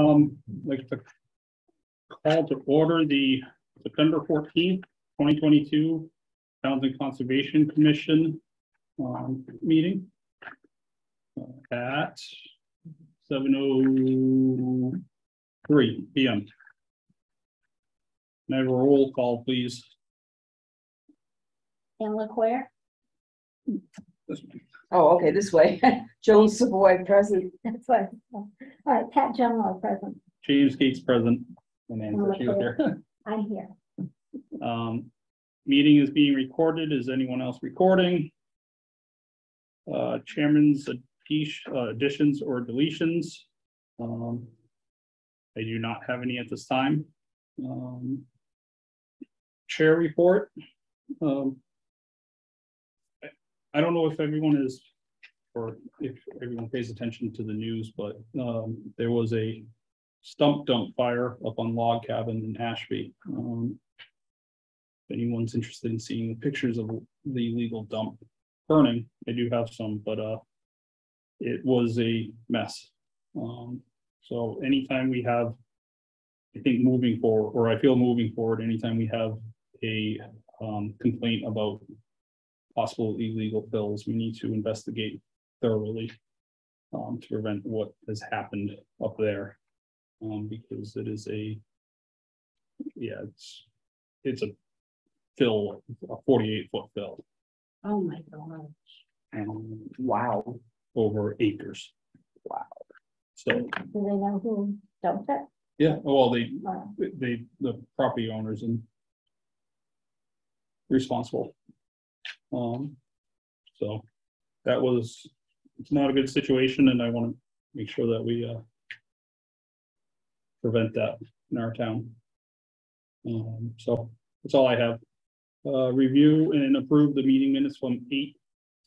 Um, like to call to order the September fourteenth, twenty twenty-two Townsend Conservation Commission, um, meeting. uh, At seven oh three P M. Now roll call, please. And Leclerc, This one. Oh, okay, this way. Joan Savoy, present. that's what, all right, Pat General present, James Gates present. And then she was here. I'm here. Um, meeting is being recorded. Is anyone else recording? Uh, chairman's addition- uh, additions or deletions. Um, I do not have any at this time. Um, chair report. Um, I- don't know if everyone is, or if everyone pays attention to the news, but, um, there was a stump dump fire up on Log Cabin in Ashby. Um, if anyone's interested in seeing pictures of the illegal dump burning, I do have some, but, uh, it was a mess. Um, so anytime we have, I think moving forward, or I feel moving forward, anytime we have a, um, complaint about possible illegal bills, we need to investigate thoroughly um, to prevent what has happened up there. Um, because it is a, yeah, it's, it's a fill, a forty-eight foot fill, Oh, my God. um, Wow. over acres. Wow. So, Do they know who dumped it? yeah, well, they, Uh, they, the property owners and responsible. Um, so that was, it's not a good situation and I want to make sure that we, uh, prevent that in our town. Um, so that's all I have. Uh, review and approve the meeting minutes from eight,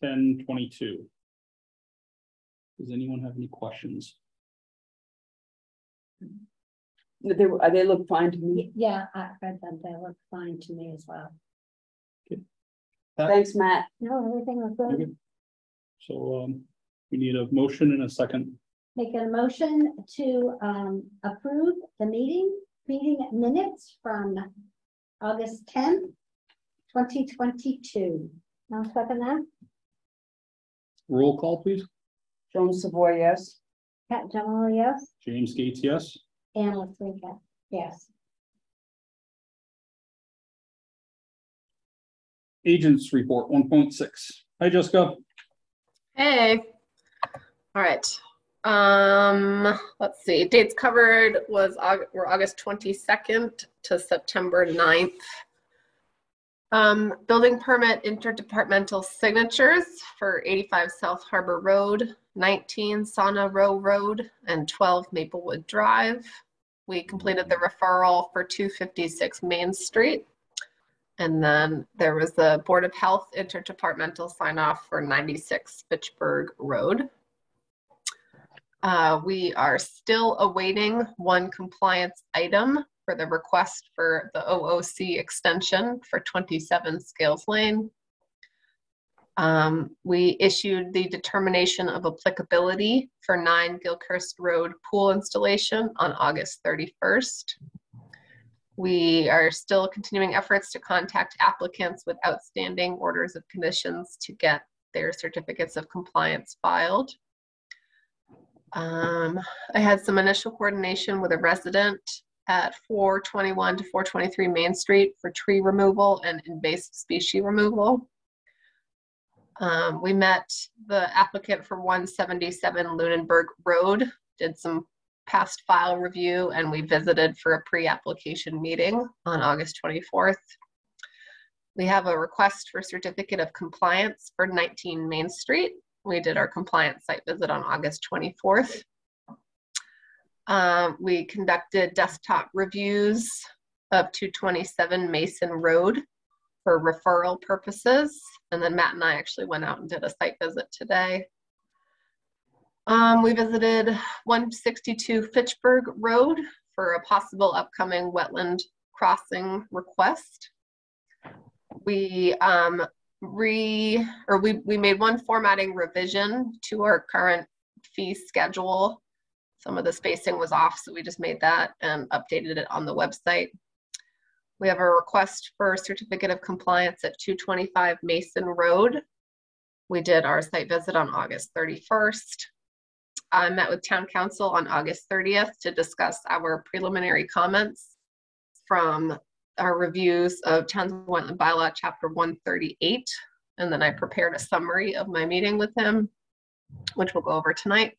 ten, twenty-two. Does anyone have any questions? They, they look fine to me. Yeah, I read them, they look fine to me as well. Thanks, Matt. No, everything was good. good. So, um, we need a motion and a second. Make a motion to, um, approve the meeting, meeting minutes from August tenth, twenty twenty-two. Now, second that, Roll call, please. Joan Savoy, yes. Pat General, yes, James Gates, yes. and Leclerc, yes. Agents report one point six. Hi, Jessica. Hey. All right. Um, let's see, dates covered was, Aug- were August 22nd to September 9th. Um, building permit interdepartmental signatures for 85 South Harbor Road, 19 Sauna Row Road, and 12 Maplewood Drive. We completed the referral for 256 Main Street. And then there was the Board of Health interdepartmental sign off for 96 Fitchburg Road. Uh, we are still awaiting one compliance item for the request for the OOC extension for 27 Scales Lane. Um, we issued the determination of applicability for 9 Gilchrist Road pool installation on August 31st. We are still continuing efforts to contact applicants with outstanding orders of conditions to get their certificates of compliance filed. Um, I had some initial coordination with a resident at 421 to 423 Main Street for tree removal and invasive species removal. Um, we met the applicant for 177 Lunenburg Road, did some past file review, and we visited for a pre-application meeting on August 24th. We have a request for certificate of compliance for 19 Main Street. We did our compliance site visit on August 24th. Um, we conducted desktop reviews of 227 Mason Road for referral purposes. And then Matt and I actually went out and did a site visit today. Um, we visited 162 Fitchburg Road for a possible upcoming wetland crossing request. We um, re, or we, we made one formatting revision to our current fee schedule Some of the spacing was off, so we just made that and updated it on the website. We have a request for a certificate of compliance at 225 Mason Road. We did our site visit on August 31st. I met with town counsel on August 30th to discuss our preliminary comments from our reviews of Towns Wetland Bylaw, Chapter 138. And then I prepared a summary of my meeting with him, which we'll go over tonight.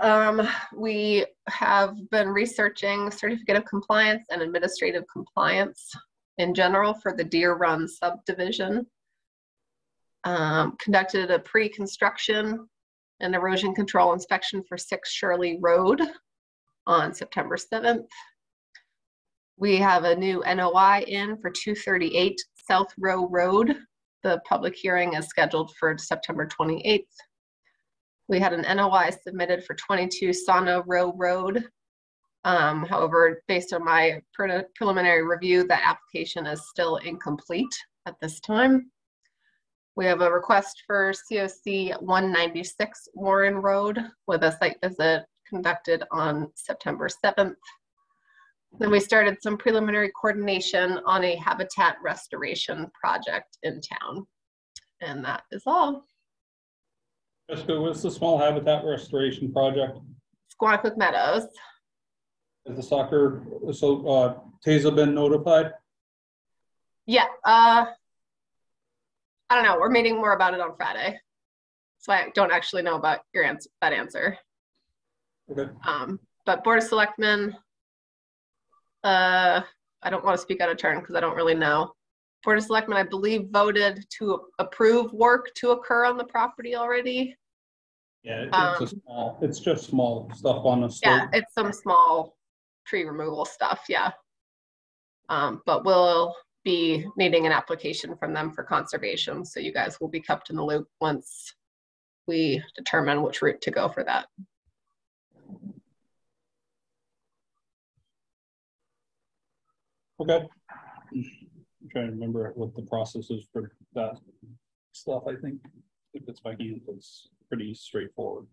Um, we have been researching certificate of compliance and administrative compliance in general for the Deer Run subdivision. Um, conducted a pre-construction and erosion control inspection for Six Shirley Road on September 7th. We have a new NOI in for 238 South Row Road. The public hearing is scheduled for September 28th. We had an NOI submitted for 22 Sauna Row Road. Um, However, based on my pre- preliminary review, the application is still incomplete at this time. We have a request for COC 196 Warren Road with a site visit conducted on September 7th. Then we started some preliminary coordination on a habitat restoration project in town. And that is all. Jessica, what's the small habitat restoration project? Squannacook Meadows. Has the soccer, so, uh, Taser been notified? Yeah, uh, I don't know. We're meeting more about it on Friday. So I don't actually know about your answer, that answer. Okay, Um, but Board of Selectmen, uh, I don't want to speak out of turn because I don't really know. Board of Selectmen, I believe, voted to approve work to occur on the property already. yeah, it's Um, a small, it's just small stuff on the Yeah, it's some small tree removal stuff, yeah. Um, but we'll be needing an application from them for conservation, so you guys will be kept in the loop once we determine which route to go for that. Okay. I'm trying to remember what the process is for that stuff, I think. If it's by hand, it's pretty straightforward.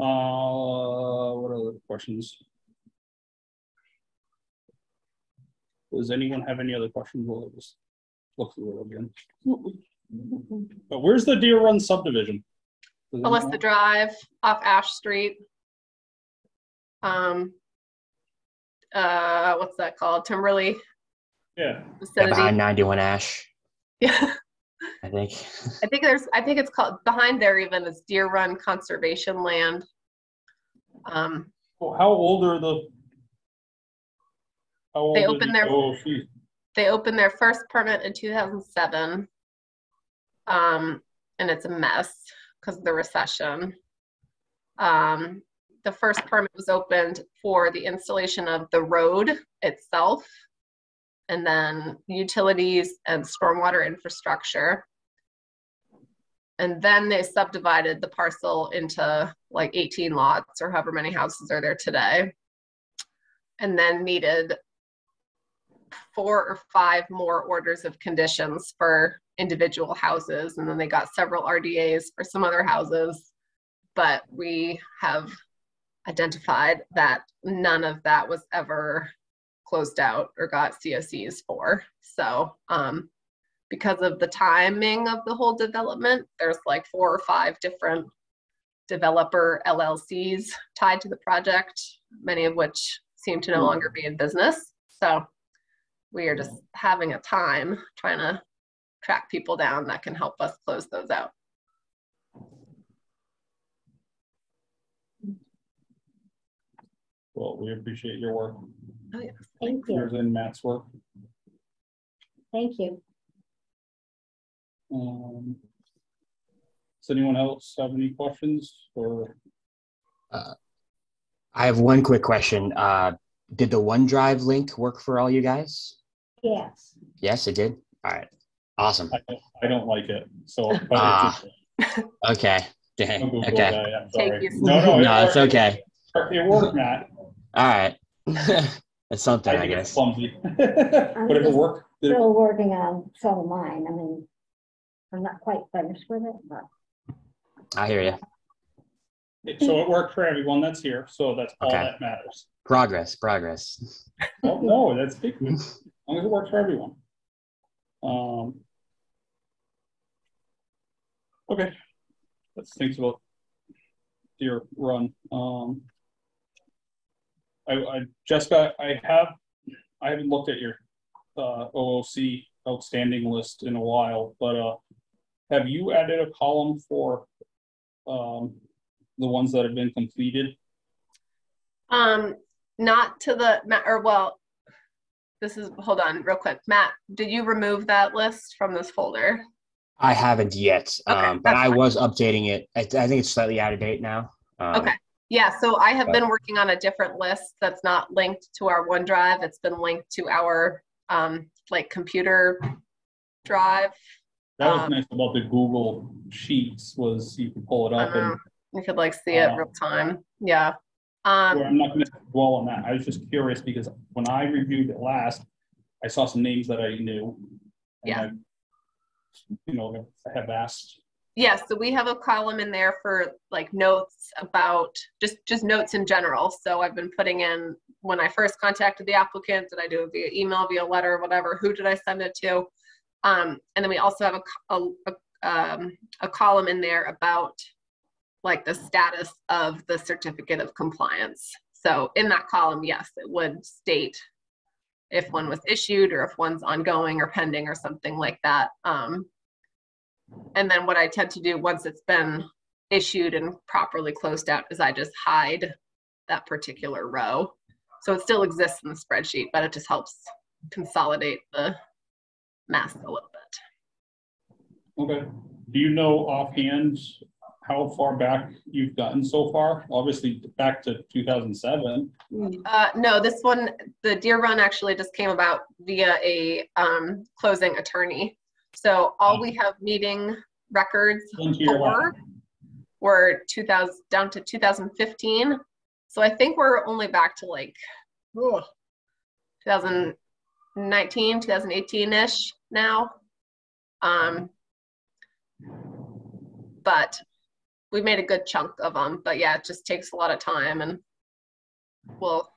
Uh, what other questions? Does anyone have any other questions? We'll just look through it again. But where's the Deer Run subdivision? Does anyone? Alyssa Drive off Ash Street. Um, uh, what's that called? Timberley Yeah, Yeah, behind 91 Ash, Yeah, I think. I think there's, I think it's called, behind there even is Deer Run Conservation Land. Um, Well, how old are the? They opened their- OOCs? they opened their first permit in 2007. Um, and it's a mess because of the recession. Um, the first permit was opened for the installation of the road itself and then utilities and stormwater infrastructure. And then they subdivided the parcel into like 18 lots or however many houses are there today. And then needed four or five more orders of conditions for individual houses, and then they got several RDAs for some other houses. But we have identified that none of that was ever closed out or got COCs for. So, um, because of the timing of the whole development, there's like four or five different developer LLCs tied to the project, many of which seem to no longer be in business. So, we are just having a time trying to track people down that can help us close those out. Well, we appreciate your work, Thank you, yours and Matt's work. thank you. Um. Does anyone else have any questions or, I have one quick question. Uh, did the OneDrive link work for all you guys? Yes, Yes, it did. All right. Awesome. I don't, I don't like it, so. but it's Ah, Okay. Dang. Google Okay. guy, I'm sorry. you- No, no. it No, it's okay. It worked, Matt. All right. That's something, I I guess. clumsy. But if it worked, then- still working on some of mine, I mean, I'm not quite finished with it, but I hear you. It- So it worked for everyone that's here, so that's all Okay. that matters. Progress, progress. Oh, no, that's big, as long as it works for everyone. Um. Okay, let's think about your run, um. I, I, Jessica, I have, I haven't looked at your, uh, OOC outstanding list in a while, but, uh, have you added a column for, um, the ones that have been completed? Um, not to the, Ma- or well, this is, hold on, real quick. Matt, did you remove that list from this folder? I haven't yet, Okay, um, but I fine. was updating it. I, I think it's slightly out of date now. Um, Okay. Yeah, so I have But- been working on a different list that's not linked to our OneDrive. It's been linked to our, um, like computer drive. That was Um, nice about the Google Sheets was you could pull it I up and know. You could like see it Uh, real time. Yeah. Um, I'm not gonna dwell on that. I was just curious because when I reviewed it last, I saw some names that I knew. and Yeah. I, You know, have asked, yeah, so we have a column in there for like notes about, just, just notes in general. So I've been putting in, when I first contacted the applicant, did I do it via email, via letter, whatever, who did I send it to? Um, and then we also have a, a, a, um, a column in there about like the status of the certificate of compliance. So in that column, yes, it would state if one was issued or if one's ongoing or pending or something like that. Um, and then what I tend to do once it's been issued and properly closed out is I just hide that particular row. So it still exists in the spreadsheet, but it just helps consolidate the mass a little bit. okay. Do you know offhand how far back you've gotten so far? Obviously, back to two thousand seven. Uh, no, this one, the Deer Run actually just came about via a um, closing attorney. So all we have meeting records for were 2000 down to 2015. So I think we're only back to like ugh, 2019, 2018 ish now. Um, but we made a good chunk of them. But yeah, it just takes a lot of time, and we'll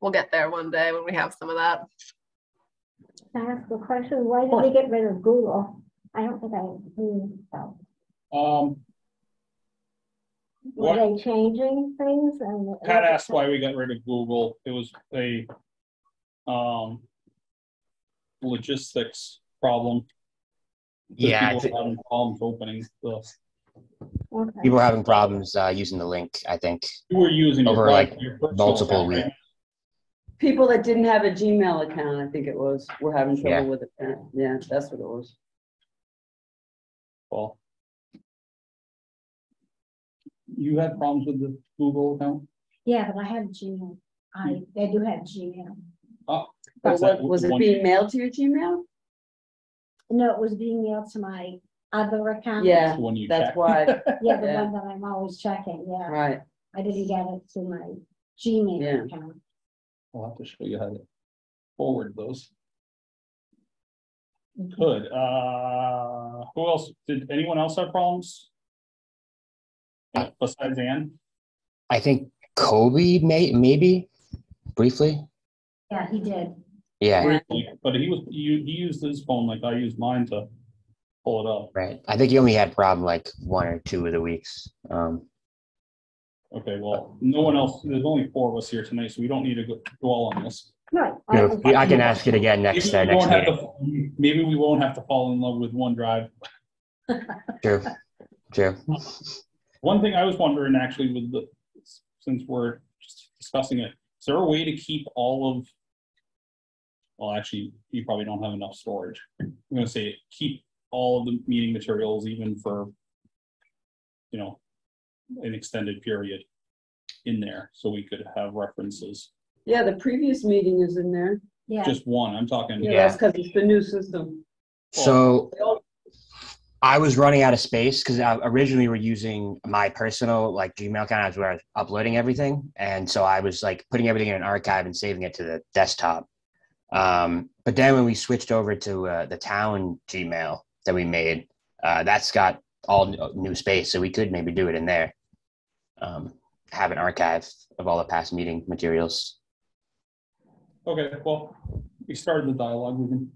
we'll get there one day when we have some of that. Can I ask a question? Why did they get rid of Google? I don't think I knew so. Um, Were they changing things and? Pat asked why we got rid of Google. It was a, um, logistics problem. Yeah, People having problems opening the, Okay. people were having problems uh, using the link. I think. you were using. Over, pri- like, your multiple account, weeks. People that didn't have a Gmail account, I think it was, were having Yeah. trouble with it. Yeah, that's what it was. Well. You had problems with the Google account? Yeah, but I have Gmail. I, I do have Gmail. Oh. But that what, was it being mailed to your Gmail? No, it was being mailed to my other account. Yeah, the one you that's checked? why, Yeah, the Yeah. one that I'm always checking, yeah. right. I didn't get it to my Yeah. Gmail account. I'll have to show you how to forward those. Good, uh, who else, did anyone else have problems? Besides Ann? I think Kobe may maybe briefly. Yeah, he did. Yeah, Briefly, But he was, you, he used his phone like I used mine to pull it up. right. I think he only had problem like one or two of the weeks. Um, Okay, well, no one else, there's only four of us here tonight, so we don't need to go- dwell on this. Right. you know, I can ask it again next Maybe uh, we next won't have meeting. to- Maybe we won't have to fall in love with OneDrive. True, true. One thing I was wondering actually with the, since we're just discussing it, is there a way to keep all of? Well, actually, you probably don't have enough storage. I'm gonna say, keep all of the meeting materials even for. You know, an extended period in there, so we could have references, Yeah, the previous meeting is in there. Yeah, just one, I'm talking. Yeah, that's because it's the new system. So The I was running out of space because originally we were using my personal like Gmail account as where I was uploading everything, and so I was like putting everything in an archive and saving it to the desktop. Um, but then when we switched over to uh, the town Gmail that we made, uh, that's got all new space, so we could maybe do it in there. um, have an archive of all the past meeting materials. Okay, well, we started the dialogue, we can,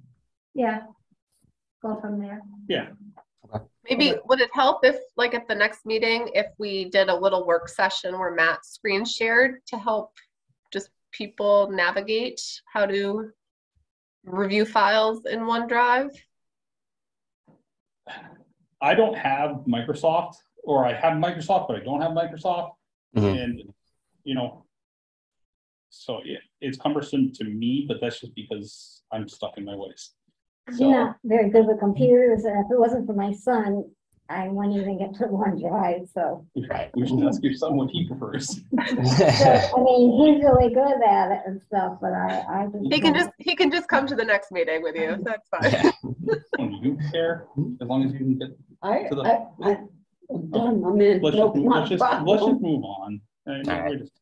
Yeah. Go from there. yeah, Maybe, Okay. would it help if, like, at the next meeting, if we did a little work session where Matt screen shared to help just people navigate how to review files in OneDrive? I don't have Microsoft, or I have Microsoft, but I don't have Microsoft, Mhm. and, you know. So it, it's cumbersome to me, but that's just because I'm stuck in my ways. I'm So, not very good with computers, and if it wasn't for my son, I wouldn't even get to OneDrive, so. Right. we should ask your son what he prefers. So, I mean, he's really good at it and stuff, but I, I just. He can just, he can just come to the next meeting with you. That's fine. When you care, as long as you can get, I, To the- I, I, I'm done, I'm in. let's No, just, let's just, let's just move on. And All right. we're just-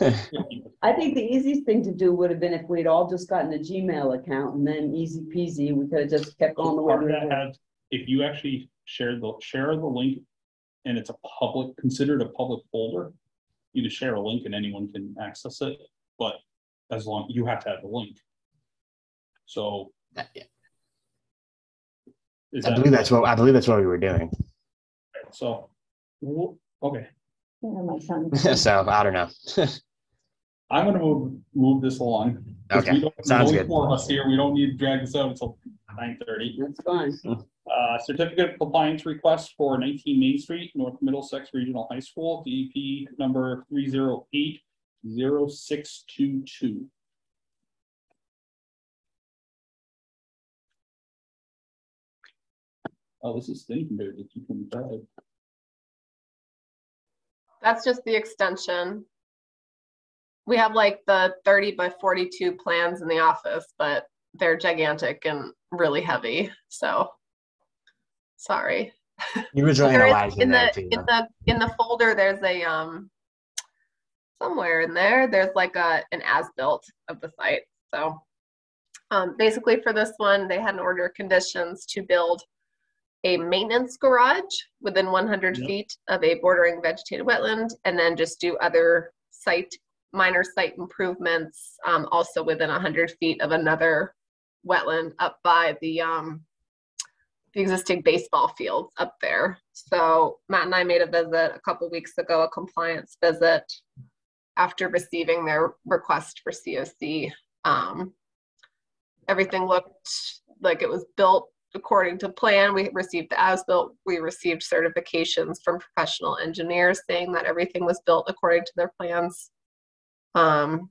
I think the easiest thing to do would have been if we'd all just gotten a Gmail account and then easy peasy, we could have just kept going the way we were. has, if you actually share the, share the link and it's a public, considered a public folder, you can share a link and anyone can access it, but as long, you have to have the link. So. Is I that, believe that's what I believe that's what we were doing. so, okay, You know, my son. so I don't know. I'm gonna move, move this along. 'cause we Okay, don't- there's sounds only good. Four of us here, we don't need to drag this out until nine thirty. That's fine. Uh, certificate of compliance request for nineteen Main Street, North Middlesex Regional High School, DEP number three zero eight zero six two two. Oh, this is thin compared to two twenty-five. That's just the extension. We have like the thirty by forty-two plans in the office, but they're gigantic and really heavy, so. Sorry. You originally There is- analyzed In in the, in the, in the folder, there's a, um, somewhere in there, there's like a, an as-built of the site, so. Um, basically for this one, they had an order of conditions to build a maintenance garage within one hundred Yep. feet of a bordering vegetated wetland, and then just do other site, minor site improvements, um, also within hundred feet of another wetland up by the, um, the existing baseball fields up there. So Matt and I made a visit a couple weeks ago, a compliance visit after receiving their request for COC. Um, everything looked like it was built according to plan. We received the as-built. We received certifications from professional engineers saying that everything was built according to their plans. Um,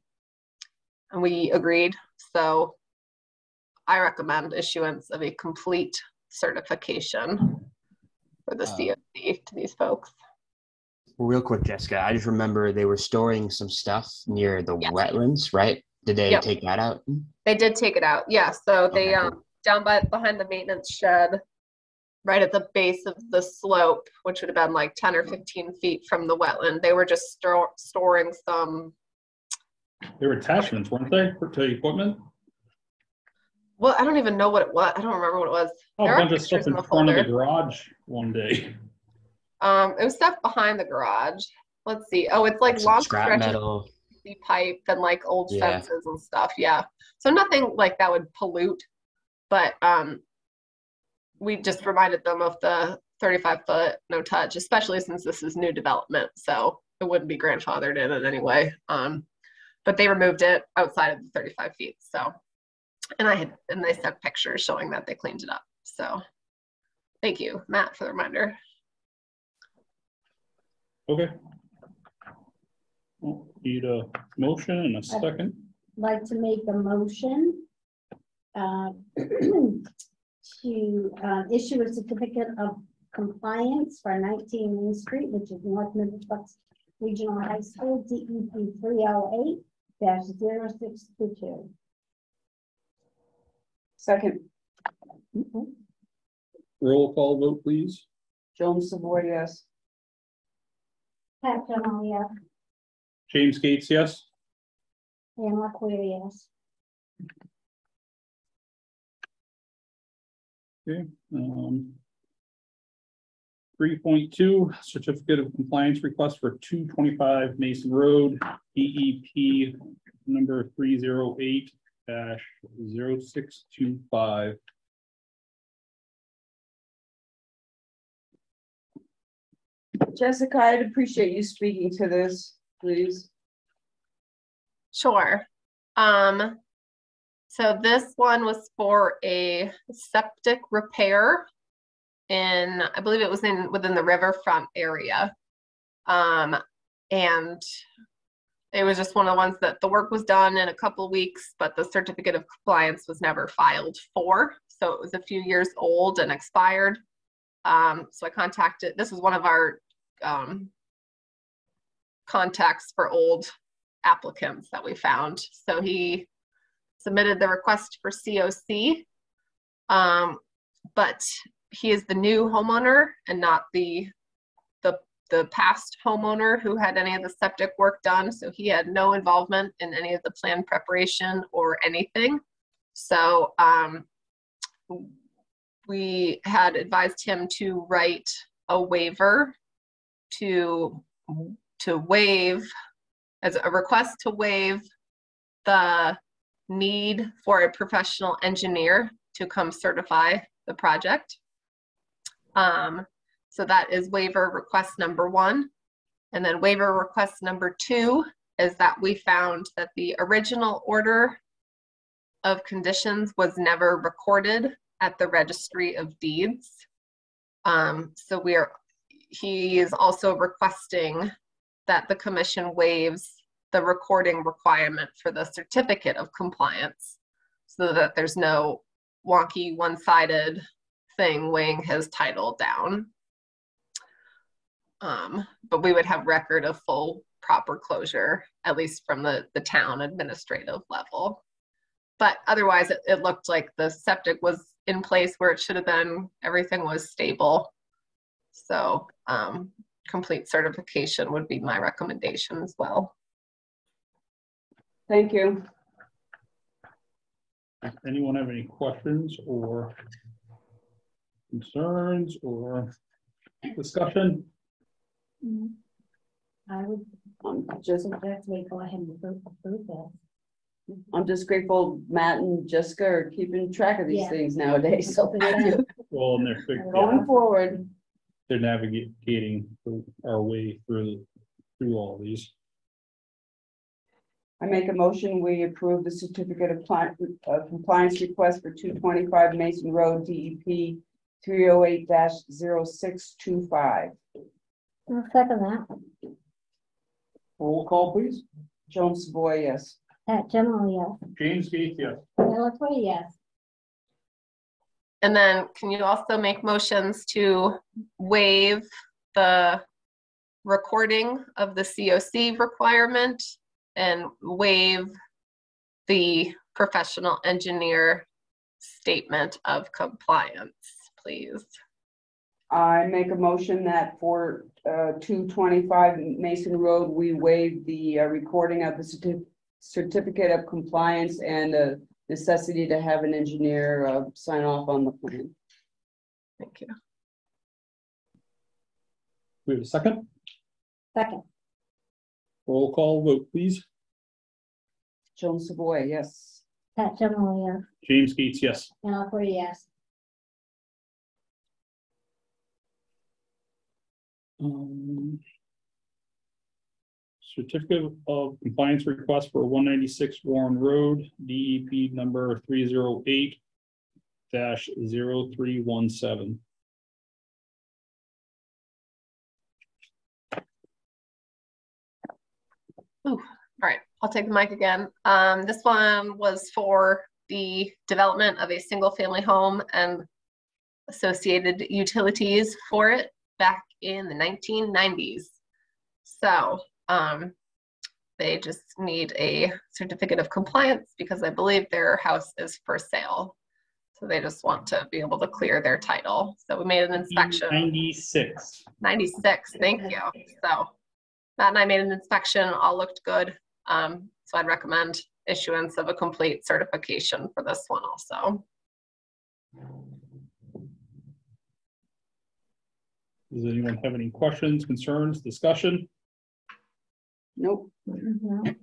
and we agreed. So I recommend issuance of a complete certification for the Uh, COC to these folks. Real quick, Jessica, I just remember they were storing some stuff near the wetlands, right? Did they Yep. take that out? They did take it out, yeah, so they, Okay, um, down by, behind the maintenance shed, right at the base of the slope, which would have been like ten or fifteen feet from the wetland, they were just store, storing some, They were attachments, weren't they, for- to equipment? well, I don't even know what it was, I don't remember what it was. Oh, There A bunch of stuff in in the front of the garage one day. Um, it was stuff behind the garage, let's see, oh, it's like Some long scrap stretches metal. Pipe and like old Yeah. fences and stuff, yeah. So nothing like that would pollute, but um, we just reminded them of the thirty-five foot no touch, especially since this is new development, so it wouldn't be grandfathered in in any way. Um, but they removed it outside of the thirty-five feet, so. And I had, and they sent pictures showing that they cleaned it up, so. Thank you, Matt, for the reminder. Okay. Well, Need a motion and a second. like to make a motion uh, to uh, issue a certificate of compliance for nineteen Main Street, which is North Middlesex Regional High School, DEP three oh eight dash zero six two two. Second, Roll call vote, please. Joan Savoy, yes. Pat General, yes, James Gates, yes? and Lequeria, yes. Okay, um. Three point two, certificate of compliance request for two twenty-five Mason Road, DEP number three zero eight dash zero six two five. Jessica, I'd appreciate you speaking to this, please. Sure. Um, so this one was for a septic repair in, I believe it was in, within the riverfront area. Um, and it was just one of the ones that the work was done in a couple weeks, but the certificate of compliance was never filed for. So it was a few years old and expired. Um, so I contacted, this was one of our, um, contacts for old applicants that we found. So he submitted the request for COC. Um, but he is the new homeowner and not the, the, the past homeowner who had any of the septic work done. So he had no involvement in any of the plan preparation or anything. So, um, we had advised him to write a waiver to, to waive as a request to waive the need for a professional engineer to come certify the project. Um, so that is waiver request number one. And then waiver request number two is that we found that the original order of conditions was never recorded at the registry of deeds. Um, so we are, he is also requesting that the commission waives the recording requirement for the certificate of compliance so that there's no wonky one-sided thing weighing his title down. Um, but we would have record of full proper closure, at least from the, the town administrative level. But otherwise, it, it looked like the septic was in place where it should have been. Everything was stable. So um, complete certification would be my recommendation as well. Thank you. Anyone have any questions or concerns or discussion? Mm-hmm. I would I'm just, suggest we go ahead and approve, approve this. I'm just grateful Matt and Jessica are keeping track of these Yeah. things nowadays, so thank you. Well, and they're, fig- yeah, Going forward, they're navigating our way through, through all these. I make a motion, we approve the certificate of pli- of compliance request for two twenty-five Mason Road, DEP three oh eight 625 I'll second that. Roll call, please. Joan Savoy, yes. Pat General, yes. James Gates, yes. Ella Toy, yes. And then can you also make motions to waive the recording of the COC requirement and waive the professional engineer statement of compliance, please? I make a motion that for uh two twenty-five Mason Road, we waive the uh, recording of the certi- certificate of compliance and the necessity to have an engineer uh sign off on the plan. Thank you. We have a second. Second, Roll call vote, please. Joan Savoy, yes. Pat General, yes. James Gates, yes. Ella Toy, yes. Um, Certificate of compliance request for one ninety-six Warren Road, DEP number three zero eight dash zero three one seven. All right, I'll take the mic again. Um, this one was for the development of a single-family home and associated utilities for it back in the nineteen nineties. So, um, they just need a certificate of compliance because I believe their house is for sale. So they just want to be able to clear their title. So we made an inspection. Ninety-six. 96, thank you. So Matt and I made an inspection, all looked good. Um, so I'd recommend issuance of a complete certification for this one also. Does anyone have any questions, concerns, discussion? Nope. Mhm.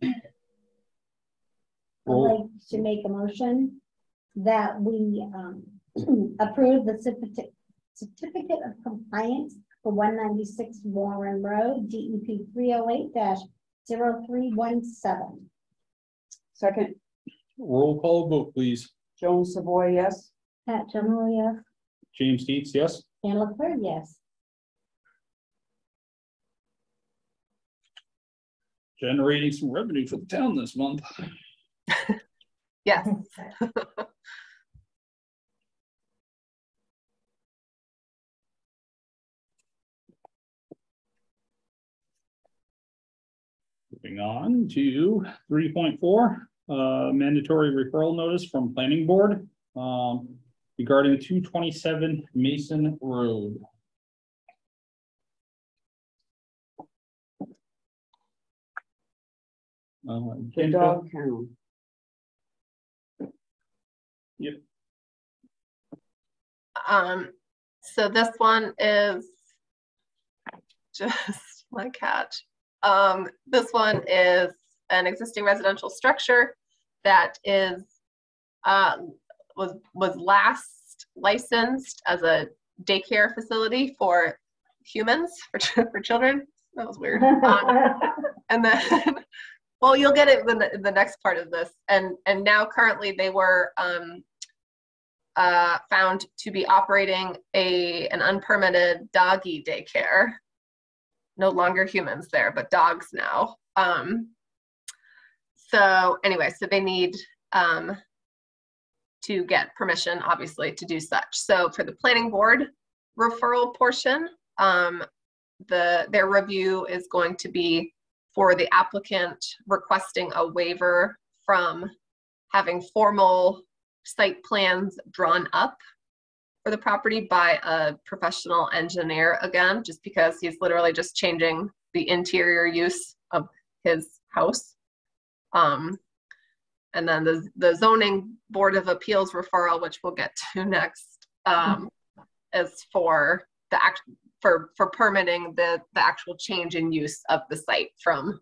I'd like to make a motion that we um, approve the certificate, certificate of compliance for one ninety-six Warren Road, DEP three oh eight 317 Second, Roll call vote, please. Joan Savoy, yes? Pat General, yes, James Dietz, yes? and Leclerc, yes. Generating some revenue for the town this month. Yes. Moving on to three point four, uh, mandatory referral notice from planning board, um, regarding two twenty-seven Mason Road. Uh, The dog kennel. Um, so this one is just my cat. Um, this one is an existing residential structure that is, um, was, was last licensed as a daycare facility for humans, for, ch- for children. That was weird. Um, and then well you'll get it in the, in the next part of this and and now currently they were um uh found to be operating a an unpermitted doggy daycare no longer humans there but dogs now. Um so anyway so they need um to get permission obviously to do such. So for the planning board referral portion um the their review is going to be for the applicant requesting a waiver from having formal site plans drawn up for the property by a professional engineer again, just because he's literally just changing the interior use of his house. Um, and then the, the zoning board of appeals referral, which we'll get to next, um, is for the act, for, for permitting the, the actual change in use of the site from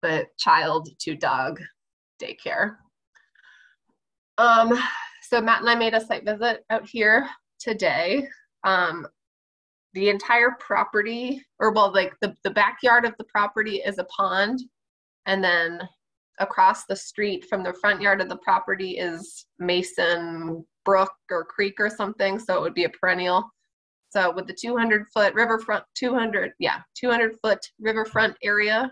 the child to dog daycare. Um, so Matt and I made a site visit out here today. Um, the entire property, or well, like the, the backyard of the property is a pond. And then across the street from the front yard of the property is Mason Brook or Creek or something. So it would be a perennial. So with the 200 foot riverfront, 200, yeah, 200 foot riverfront area,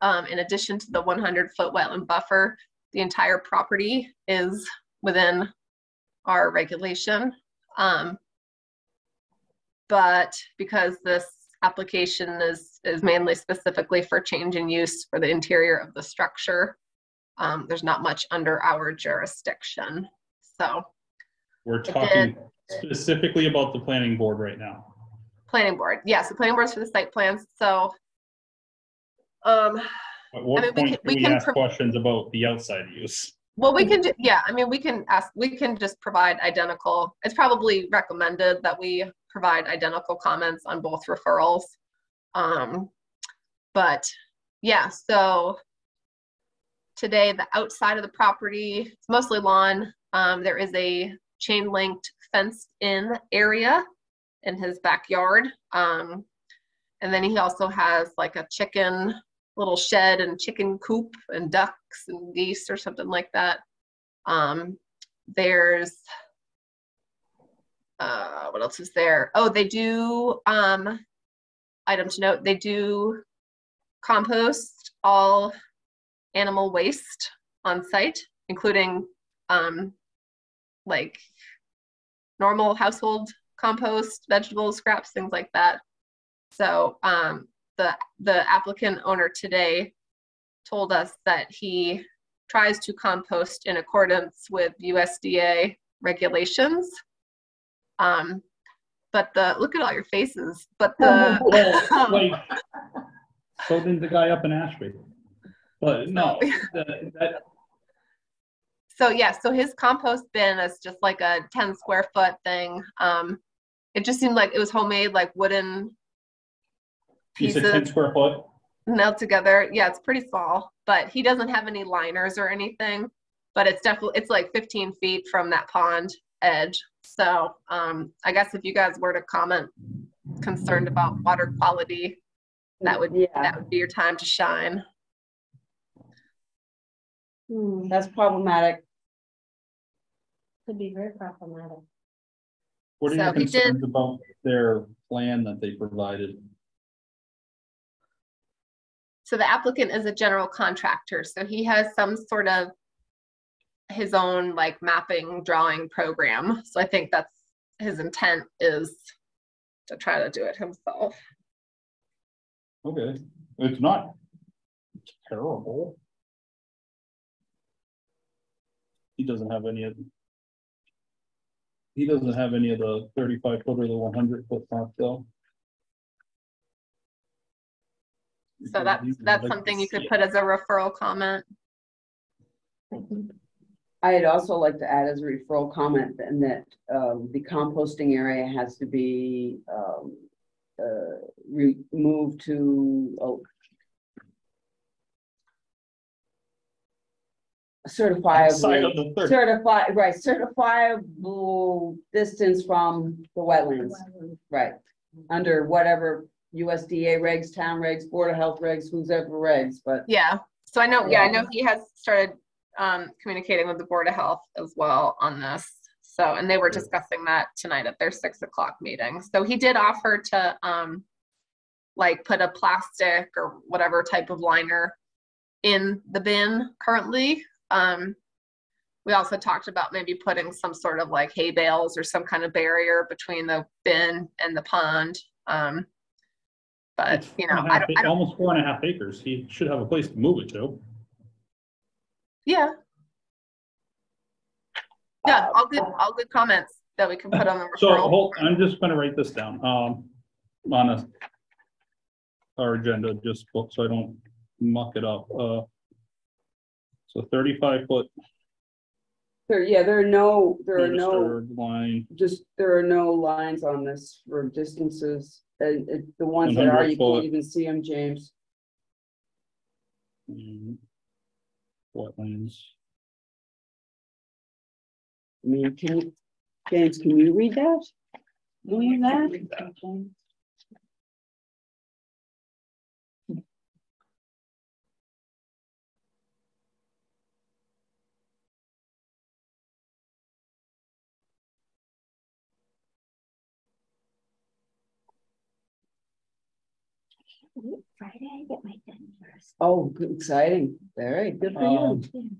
um, in addition to the 100 foot wetland buffer, the entire property is within our regulation. Um, but because this application is, is mainly specifically for change in use for the interior of the structure, um, there's not much under our jurisdiction. So We're talking specifically about the planning board right now. planning board, yes, the planning board's for the site plans. So um, At I what mean, we point can- we we can ask questions about the outside use? Well, we can, do, yeah, I mean, we can ask, we can just provide identical, it's probably recommended that we provide identical comments on both referrals. Um, but yeah, so today, the outside of the property, it's mostly lawn. Um, there is a chain linked fenced in area in his backyard. Um, and then he also has like a chicken little shed and chicken coop and ducks and geese or something like that. Um, there's uh, what else is there? Oh, they do um, item to note. They do compost all animal waste on site, including um, like normal household compost, vegetables, scraps, things like that. So um, the the applicant owner today told us that he tries to compost in accordance with USDA regulations. Um, but the look at all your faces. But the Well, like, so did the guy up in Ashby. But no, the- that, so yeah, so his compost bin is just like a 10 square foot thing. Um, It just seemed like it was homemade, like wooden You said ten square foot? nailed together. Yeah, it's pretty small, but he doesn't have any liners or anything. But it's definitely it's like 15 feet from that pond edge. So um, I guess if you guys were to comment concerned about water quality, that would Yeah, that would be your time to shine. Hmm, that's problematic. could be very problematic. What are So your he did- concerns about their plan that they provided? So the applicant is a general contractor, so he has some sort of his own like mapping drawing program. So I think that's his intent is to try to do it himself. Okay, it's not terrible. He doesn't have any of. He doesn't have any of the thirty-five foot or the one hundred foot mark though. So that's that's something you could put as a referral comment. I'd also like to add as a referral comment and that um the composting area has to be um uh removed to oh, certifiable. Side of the third, Certified, right, certifiable distance from the wetlands, right, under whatever USDA regs, town regs, Board of Health regs, who's ever regs, but Yeah, so I know, yeah, I know he has started um communicating with the Board of Health as well on this. So, and they were discussing that tonight at their six o'clock meeting. So he did offer to um like put a plastic or whatever type of liner in the bin currently. Um we also talked about maybe putting some sort of like hay bales or some kind of barrier between the bin and the pond. Um but, it's you know, and a I half don't, I don't, almost four and a half acres. He should have a place to move it to. yeah. Yeah, all good, all good comments that we can put on the So referral. hold, I'm just gonna write this down, um, on a. Our agenda, just so I don't muck it up, uh. So thirty-five foot there, yeah, there are no, there are no, undisturbed line, just, there are no lines on this for distances. And it, the ones that are, you 100 can't even see them, James. mm, wetlands. I mean, can you, James, can you read that? Can you read that? Friday, I get my done first. Oh, good, exciting, very good for Um, you.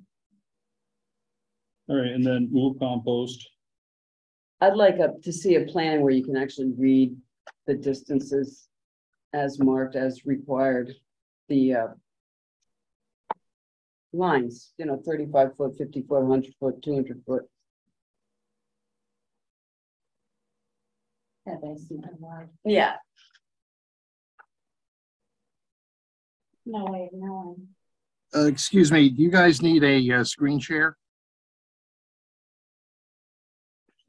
All right, and then move compost, I'd like a, to see a plan where you can actually read the distances as marked as required, the uh. Lines, you know, thirty-five foot, fifty foot, hundred foot, two hundred foot. Have I seen it wide? Yeah. No way, of knowing. Uh, excuse me, do you guys need a uh, screen share?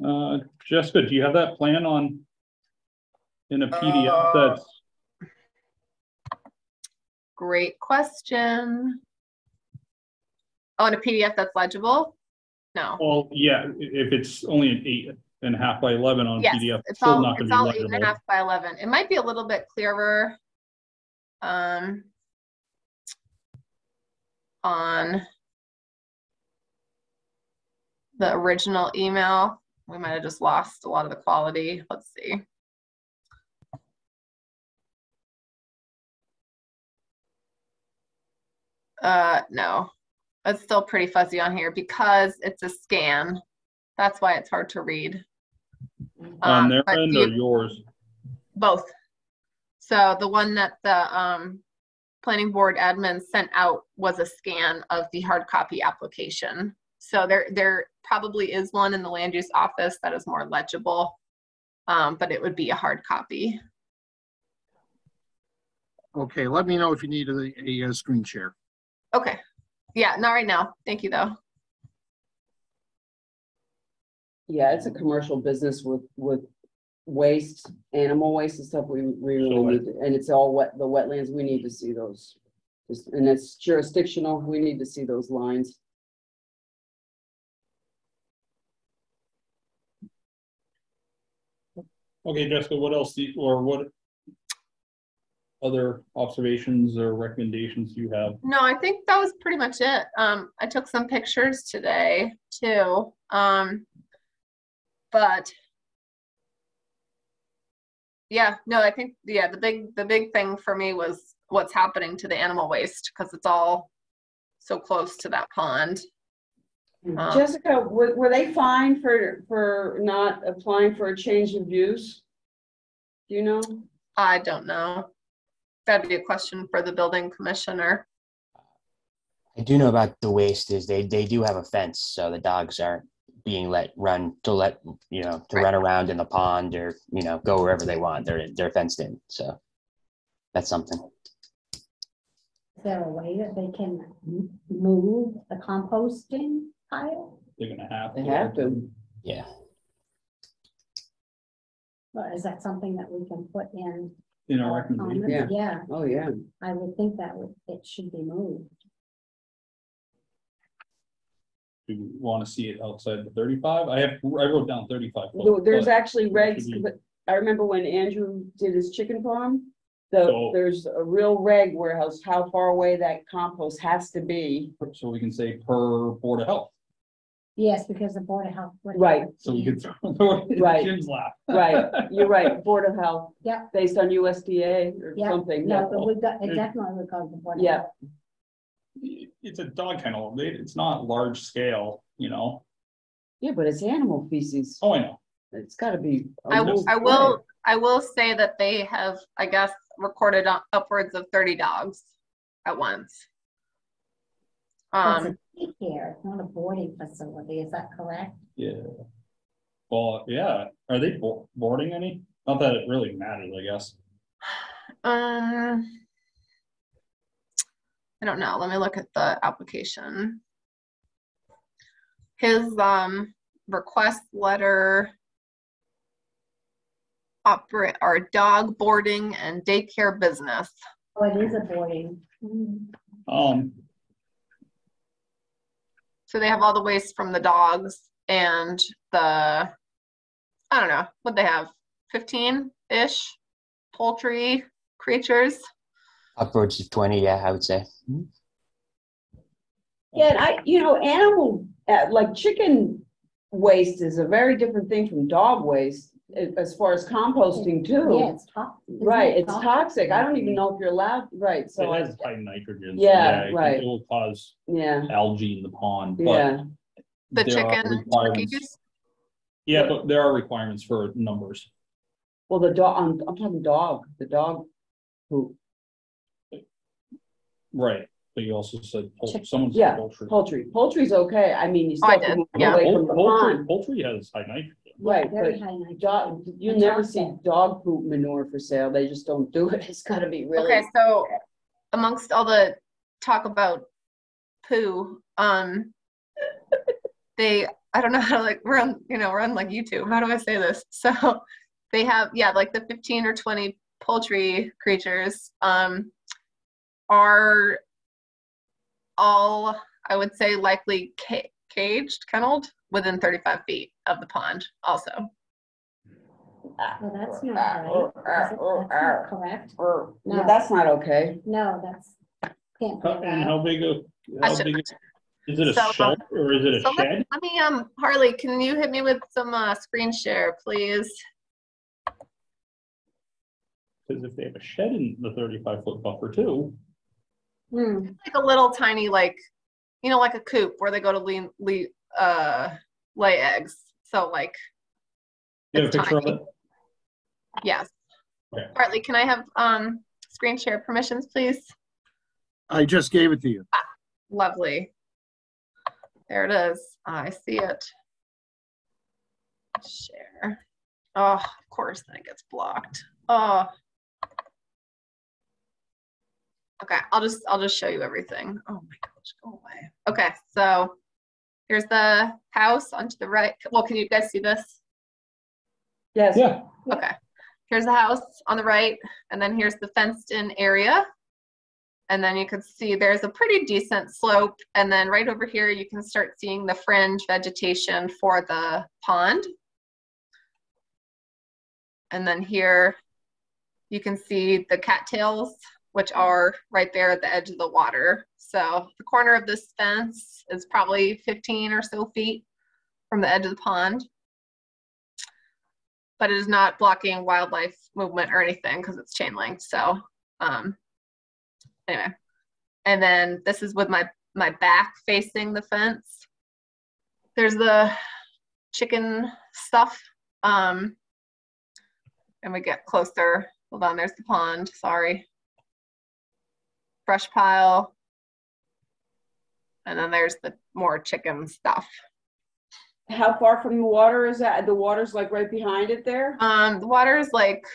uh, Jessica, do you have that plan on? In a PDF that's, Great question. Oh, in a PDF that's legible? No. well, yeah, if it's only an eight and a half by eleven on Yes, PDF, it's it's still all, not it's gonna all be eight and a legible. half by eleven. It might be a little bit clearer. Um. On. The original email, we might have just lost a lot of the quality. Let's see. Uh, no, it's still pretty fuzzy on here because it's a scan. That's why it's hard to read. On Um, their end you- or yours? both. So the one that the um, planning board admin sent out was a scan of the hard copy application. So there, there probably is one in the land use office that is more legible, um, but it would be a hard copy. Okay, let me know if you need a, a uh, screen share. Okay. Yeah, not right now. Thank you though. Yeah, it's a commercial business with, with waste, animal waste and stuff, we, we So really need, to- and it's all wet, the wetlands, we need to see those. Just- And it's jurisdictional, we need to see those lines. Okay, Jessica, what else, do you- or what other observations or recommendations do you have? No, I think that was pretty much it. Um, I took some pictures today too. Um, but yeah, no, I think yeah, the big the big thing for me was what's happening to the animal waste because it's all so close to that pond. Um, Jessica, were, were they fined for, for not applying for a change of use? Do you know? I don't know. That'd be a question for the building commissioner. I do know about the waste is they they do have a fence, so the dogs aren't being let run to let you know to Right. run around in the pond or you know go wherever they want. They're they're fenced in, so that's something. Is there a way that they can move the composting pile? They're gonna have. They have to. Yeah, Or is that something that we can put in? In our our recommendation. comments? Yeah, Oh, yeah. I would think that would, it should be moved. Do you want to see it outside the thirty-five? I have, I wrote down thirty-five. foot, There- There's but- actually regs, be- but I remember when Andrew did his chicken farm. The, So- there's a real reg warehouse, how, how far away that compost has to be. So we can say per Board of Health, Yes, because the Board of Health. would- Right. so we can throw it in Right. Jim's lap. Right, you're right, Board of Health. Yeah. Based on USDA or Yeah, something, yeah. No, but we've got, it definitely would go to the Board. of Yeah. Health. It's a dog kennel, It- it's not large scale, you know? Yeah, but it's animal feces. Oh, I know. It's gotta be. a I, w- little I will I will say that they have, I guess, recorded upwards of 30 dogs at once. It's Um, a daycare, it's not a boarding facility, is that correct? Yeah. Well, yeah, are they bo- boarding any? Not that it really matters, I guess. um, I don't know. Let me look at the application. His um request letter operate or dog boarding and daycare business. Oh, it is a boarding. Hmm. Um, So they have all the waste from the dogs and the, I don't know, what they have, 15-ish poultry creatures. Upwards of twenty. Yeah, I would say. Yeah, and I, you know, animal, uh, like chicken waste is a very different thing from dog waste as far as composting too. Yeah, too. it's toxic. Right, it's toxic. I don't even know if you're allowed, right, so, it I- has high nitrogen. so Yeah, it- right. It will cause yeah, algae in the pond, but. yeah. The there are chicken requirements- turkeys. Yeah, but there are requirements for numbers. Well, the dog, I'm, I'm talking dog, the dog poop, Right, but you also said, pol- Chicken. someone Yeah, said poultry. poultry. Poultry's okay. I mean, you Oh, I still have to did, move yeah. away Pol- from the Poultry, pond. poultry has high nitrogen. Right, Very but high nitrogen. Dog, you And never see toxic. dog poop manure for sale. They just don't do it. It's gotta be really. Okay, so amongst all the talk about poo, um, they, I don't know how to like run, you know, run like YouTube. How do I say this? So they have, yeah, like the 15 or 20 poultry creatures, um, are all, I would say, likely ca- caged, kenneled within 35 feet of the pond also. Well, that's not right. Is it- That's not correct. Or, No. yeah, that's not okay. No, that's, can't be How- And that. how big a, I how should- big, is is it a So, shed or is it a So let, shed? let me, um, Harley, can you hit me with some, uh, screen share, please? Cause if they have a shed in the thirty-five foot buffer too, Hmm, like a little tiny like you know like a coop where they go to lean, le uh lay eggs. So like you have a It's picture of it? yes. Okay. Bartley, can i have um screen share permissions please? I just gave it to you. lovely. There it is. I see it. Share. Oh of course then it gets blocked. Oh okay i'll just i'll just show you everything oh my gosh go away okay so here's the house onto the right well can you guys see this Yes. Yeah, Okay. Here's the house on the right, and then here's the fenced-in area. And then you can see there's a pretty decent slope, and then right over here, you can start seeing the fringe vegetation for the pond. And then here, you can see the cattails, which are right there at the edge of the water. So the corner of this fence is probably 15 or so feet from the edge of the pond but it is not blocking wildlife movement or anything because it's chain link. So, um, anyway, and then this is with my my back facing the fence. There's the chicken stuff. Um, and we get closer. Hold on, there's the pond. Sorry. Brush pile. And then there's the more chicken stuff. How far from the water is that? The water's like right behind it there? Um, the water is like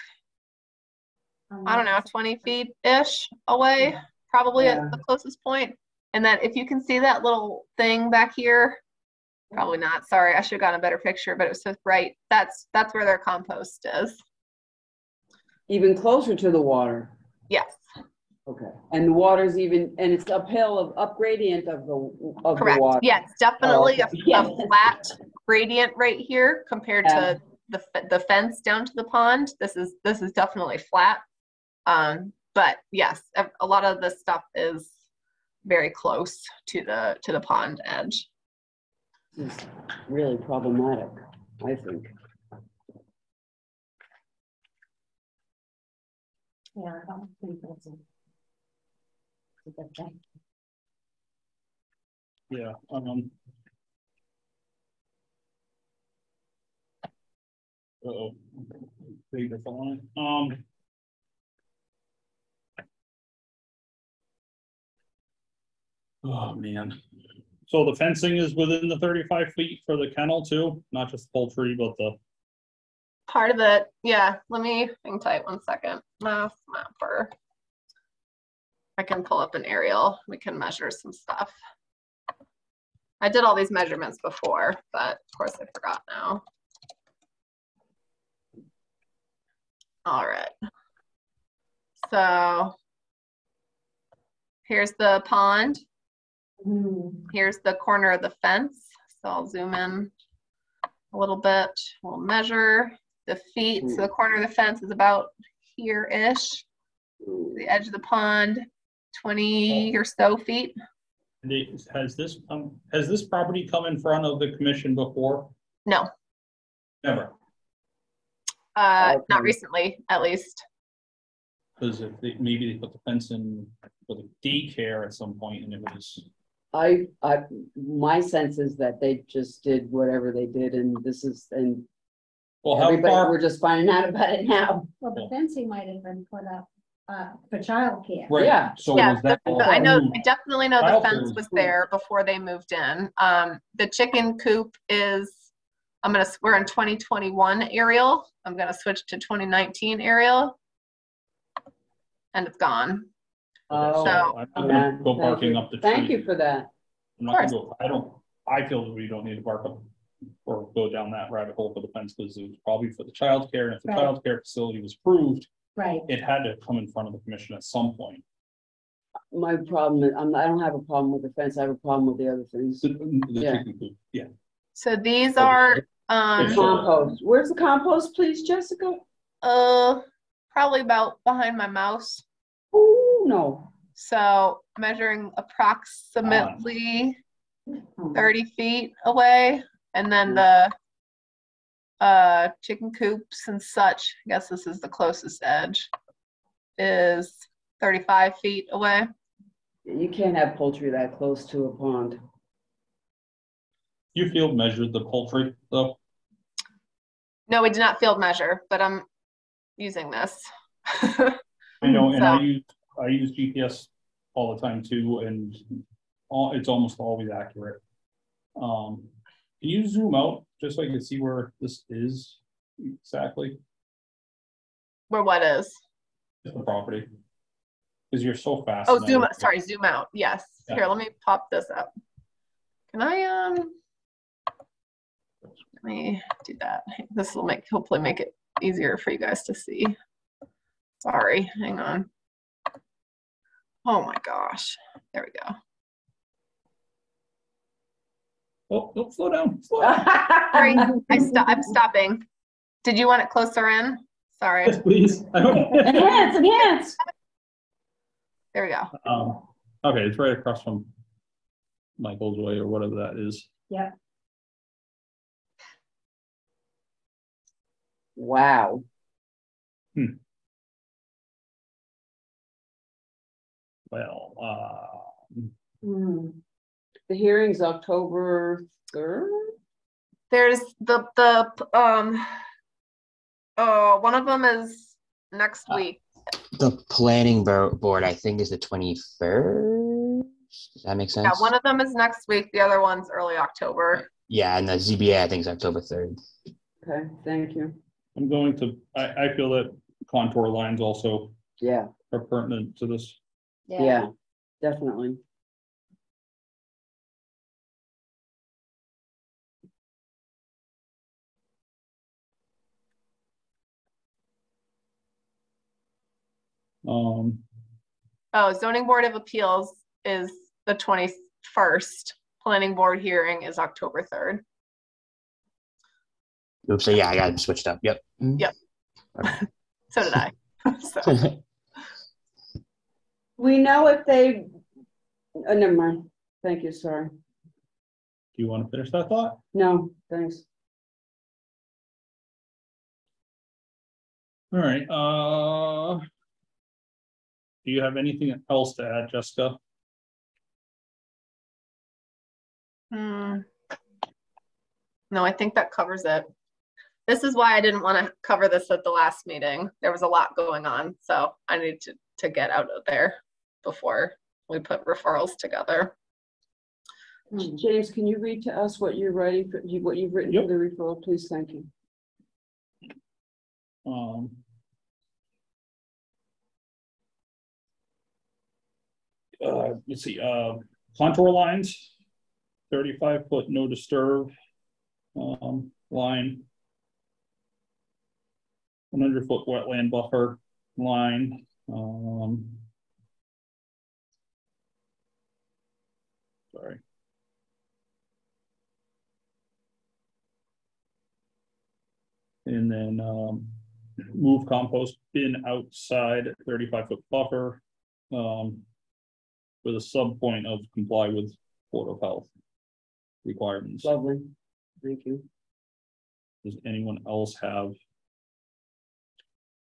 I don't know, 20 feet ish away, probably Yeah. at the closest point. And then if you can see that little thing back here, probably not. Sorry, I should have gotten a better picture, but it was just right. That's that's where their compost is. Even closer to the water? Yes, Okay. And the water's even, and it's uphill of, up gradient of the, of the correct. water? Yeah, it's definitely a. Yeah. a flat gradient right here compared Yeah. to the fe- the fence down to the pond. This is this is definitely flat. Um, but yes, a, a lot of this stuff is very close to the to the pond edge. This is really problematic, I think. Yeah, I don't think that's a. it's a good thing. Yeah, um. Uh-oh. Font. Um. Oh, man. So the fencing is within the thirty-five feet for the kennel too, not just poultry, but the, Part of it, yeah. Let me hang tight one second. Math mapper. I can pull up an aerial. We can measure some stuff. I did all these measurements before, but of course I forgot now. All right. So here's the pond. Hmm, Here's the corner of the fence. So I'll zoom in a little bit. We'll measure the feet. So the corner of the fence is about here-ish. The edge of the pond, 20 or so feet. they- has this, um, has this property come in front of the commission before? No, Never, uh, not Okay. recently, at least. because if they, maybe they put the fence in for the daycare at some point and it was, I, I, my sense is that they just did whatever they did and this is, and well, how everybody, far? we're just finding out about it now. Well, the fencing might have been put up, uh, for childcare. Right, Yeah. so Yeah, was that? the- I know, I definitely know the Childcare fence was was cool. there before they moved in. Um, the chicken coop is, I'm gonna, s- we're in 2021 aerial. I'm gonna switch to 2019 aerial. And it's gone. Oh, So- I'm not gonna go thank barking you. up the tree. Thank you for that. I'm not gonna go, I don't, I feel that we don't need to bark up or go down that rabbit hole for the fence, because it was probably for the childcare, and if the Right. childcare facility was approved, Right, it had to come in front of the commission at some point. My problem is, I'm, I don't have a problem with the fence. I have a problem with the other things. The, the Yeah. chicken yeah. So these are, um, Compost. Where's the compost, please, Jessica? uh, probably about behind my mouse. Oh, no. So measuring approximately 30 feet away. And then the uh, chicken coops and such, I guess this is the closest edge, is 35 feet away. You can't have poultry that close to a pond. You field measured the poultry, though, No, we did not field measure, but I'm using this. I know, and I use, I use GPS all the time too, and all, it's almost always accurate. Um, can you zoom out, just so I can see where this is exactly, Where what is? the property? Because you're so fast. Oh, zoom, look- sorry, zoom out. Yes. Yeah. Here, let me pop this up. Can I, um, can me do that. This will make, hopefully make it easier for you guys to see. Sorry, hang on. Oh my gosh, there we go. Oh, oh, slow down, slow down. Sorry, I stop, I'm stopping. Did you want it closer in? Sorry, Yes, please. I don't- Enhance, enhance. there we go. Um, okay, it's right across from Michael's Way or whatever that is. Yeah. Wow. Well, uh, Hmm. The hearing's October third? There's the, the, um, oh, one of them is next Uh, week. The planning bo- board, I think, is the twenty-first. Does that make sense? Yeah, one of them is next week, the other one's early October. Yeah, and the ZBA, I think, is October third. Okay, thank you. I'm going to, I, I feel that contour lines also Yeah, are pertinent to this. yeah, definitely. Um, Oh, zoning board of appeals is the twenty-first. Planning board hearing is October third. Oops, so yeah, I got it switched up. Yep. Yep. So did I. So, We know if they, oh, never mind. Thank you, sorry. do you want to finish that thought? No, thanks. All right, uh. Do you have anything else to add, Jessica? hmm. No, I think that covers it. This is why I didn't want to cover this at the last meeting. There was a lot going on, so I need to, to get out of there before we put referrals together. Hmm. James, can you read to us what you're writing, for you what you've written for the referral, please? Thank you. Um. Uh, let's see, uh, contour lines. Thirty-five foot no disturb. Um, line. One hundred foot wetland buffer line, um. Sorry. And then, um, move compost bin outside thirty-five foot buffer. Um. With a sub point of comply with Board of Health. Requirements. Lovely. Thank you. Does anyone else have,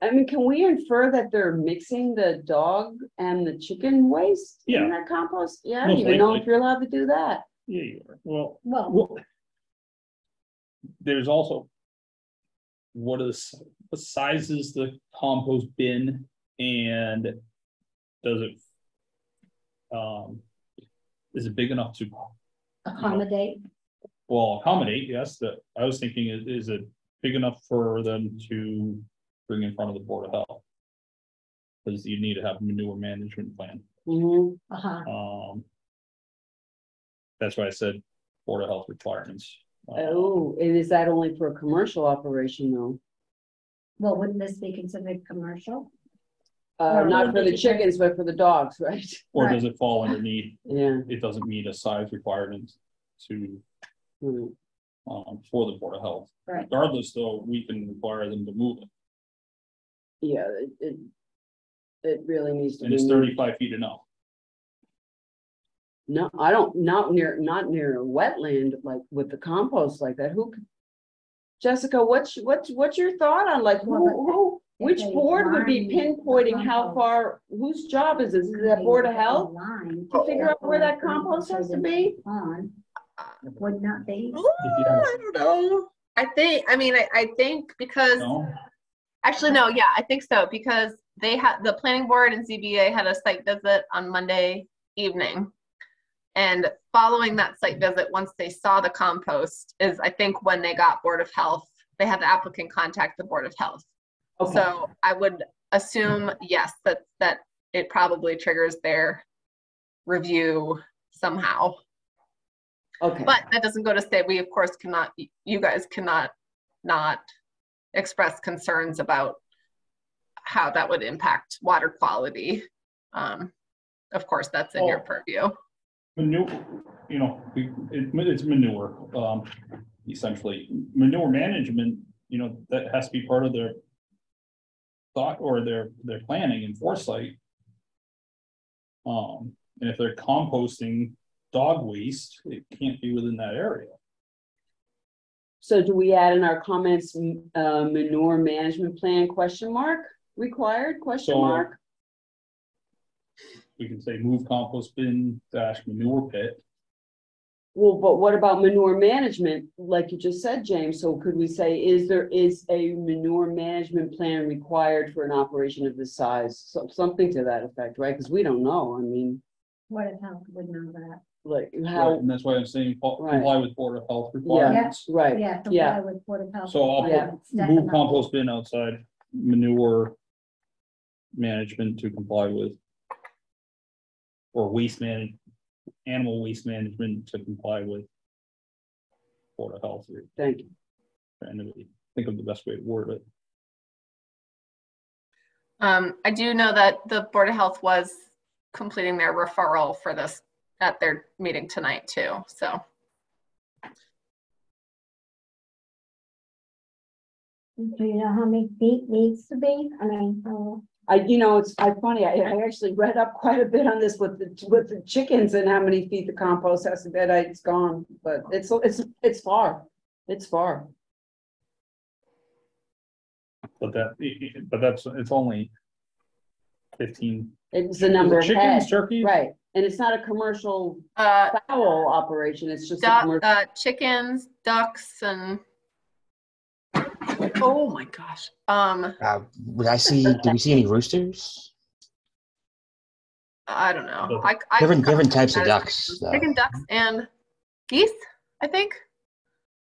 I mean, can we infer that they're mixing the dog and the chicken waste Yeah. in that compost? Yeah, I Most don't even know likely. if you're allowed to do that. yeah, you are, well, Well, well. There's also. What is, what size is the compost bin and does it? Um, is it big enough to accommodate, Well, accommodate, yes, that, I was thinking, is, is it big enough for them to bring in front of the Board of Health? Cause you need to have a manure management plan, Mhm. uh-huh, um. That's why I said Board of Health requirements. Uh, Oh, and is that only for a commercial operation though? well, wouldn't this be considered commercial? Uh, not for the chickens, but for the dogs, right? Or does it fall underneath, Yeah. it doesn't meet a size requirement to, Hmm. um, for the Board of Health. Right. Regardless, though, we can require them to move it, Yeah, it, it, it really needs to and be. it's moved. thirty-five feet enough. No, I don't, not near, not near a wetland, like with the compost like that, who? c- Jessica, what's, what's, what's your thought on like, who, who, if which they board would be line pinpointing how compost- far, whose job is this? Is it that Board of Health? To figure out where that compost has to be? On, would not be, Ooh, I don't know. I think, I mean, I, I think because, No, actually, no, yeah, I think so, because they had, the planning board and ZBA had a site visit on Monday evening. And following that site visit, once they saw the compost, is I think when they got Board of Health, they had the applicant contact the Board of Health. Okay, So I would assume, yes, that, that it probably triggers their review somehow. Okay, But that doesn't go to say, we of course cannot, you guys cannot not express concerns about how that would impact water quality. Um, Of course, that's in your Oh. purview. manure, you know, we, it, it's manure, um, essentially, manure management, you know, that has to be part of their thought or their, their planning and foresight. Um, and if they're composting dog waste, it can't be within that area. so do we add in our comments, uh, manure management plan, question mark, required, question So- mark? We can say move compost bin dash manure pit, Well, but what about manure management, like you just said, James, so could we say, is there, is a manure management plan required for an operation of this size? So, something to that effect, right, because we don't know, I mean, What if health would know that? like, right, how, and that's why I'm saying fo- Right. comply with Board of Health requirements. right, Yeah, yeah. with Board of Health. So I'll put requirements, Move definitely. compost bin outside manure management to comply with. Or waste man, animal waste management to comply with. Board of Health, or thank you. trying to think of the best way to word it. Um, I do know that the Board of Health was completing their referral for this at their meeting tonight too, so. Do you know how many feet needs to be? I mean, uh, I, you know, it's, I funny, I, I actually read up quite a bit on this with the, with the chickens and how many feet the compost has to be, I- it's gone, but it's, it's, it's far, it's far. But that, but that's, it's only. Fifteen. It's the number of Chickens, heads, turkeys? right, and it's not a commercial Uh, fowl operation, it's just a duck, commercial. uh, chickens, ducks and. Oh my gosh, um, Uh, would I see, do we see any roosters? I don't know. I, I. Different, different types of ducks. though. Chicken, ducks and geese, I think.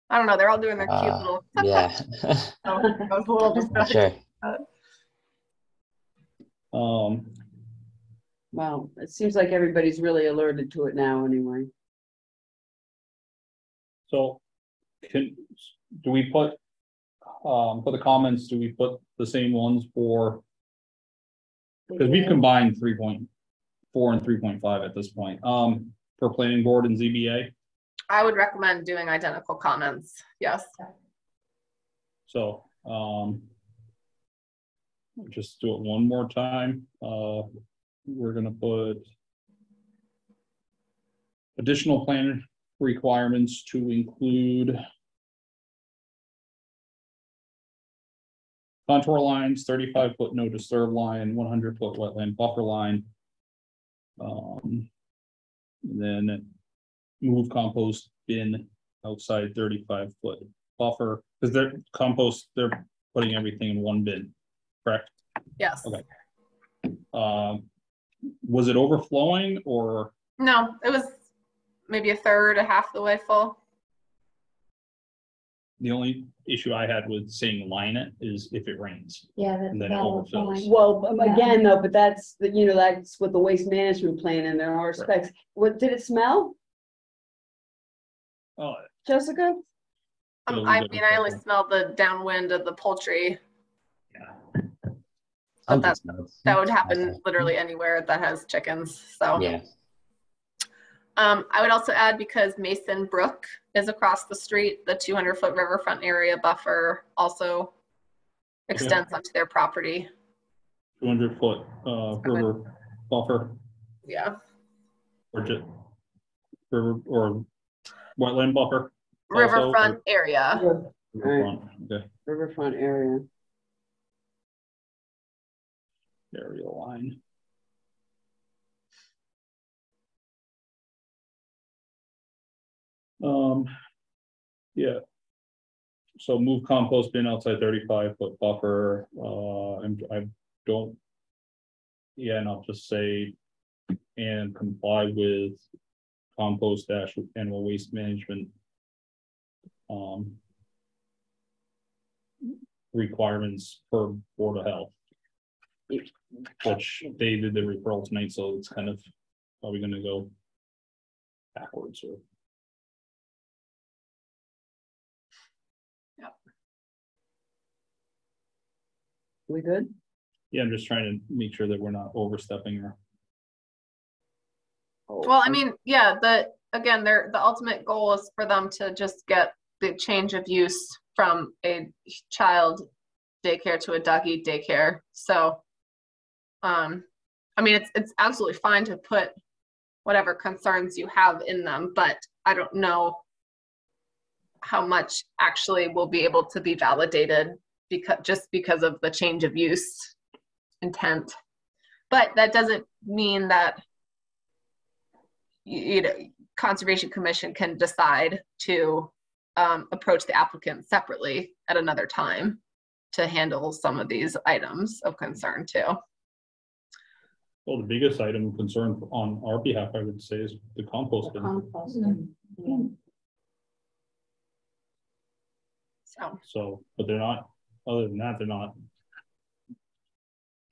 I don't know, they're all doing their cute Uh, little. Yeah, So, I was a little sure. Um, Well, it seems like everybody's really alerted to it now anyway. so. Can, do we put? Um, for the comments, do we put the same ones for, because we've combined three point four and three point five at this point, um, for planning board and ZBA. I would recommend doing identical comments, yes. So, um. Just do it one more time, uh, we're gonna put. Additional plan requirements to include. Contour lines, thirty-five foot no disturb line, one hundred foot wetland buffer line. Um. Then move compost bin outside thirty-five foot buffer, because they're compost, they're putting everything in one bin, correct? Yes. Okay. Um, was it overflowing or, No, it was maybe a third, a half the way full. The only issue I had with saying line it is if it rains. Yeah, that's. And then it that'll overfills. fine. Well, um, Yeah. again, though, but that's, the you know, that's with the waste management plan and there are specs. What, did it smell, Oh, Jessica? Um, I mean, I only smelled the downwind of the poultry. yeah, But that, that would happen literally anywhere that has chickens, so. Yeah, Um, I would also add because Mason Brook is across the street, the two hundred foot riverfront area buffer also extends onto their property. two hundred foot, uh, river buffer Yeah, or just. River or wetland buffer. Also, riverfront area. riverfront, Okay, Riverfront area. area line. Um, yeah. So move compost bin outside thirty-five foot buffer, uh, and I don't. Yeah, and I'll just say, and comply with compost dash animal waste management. Um. Requirements for Board of Health. Which they did the referral tonight, so it's kind of probably gonna go. Backwards or We good? Yeah, I'm just trying to make sure that we're not overstepping or, Well, I mean, yeah, the, again, their, the ultimate goal is for them to just get the change of use from a child daycare to a doggy daycare, so. Um, I mean, it's, it's absolutely fine to put whatever concerns you have in them, but I don't know how much actually will be able to be validated because, just because of the change of use intent. But that doesn't mean that you, you know, Conservation Commission can decide to um, approach the applicant separately at another time to handle some of these items of concern too. well, the biggest item of concern on our behalf, I would say, is the compost The bin. composting. Yeah. So, So, but they're not, other than that, they're not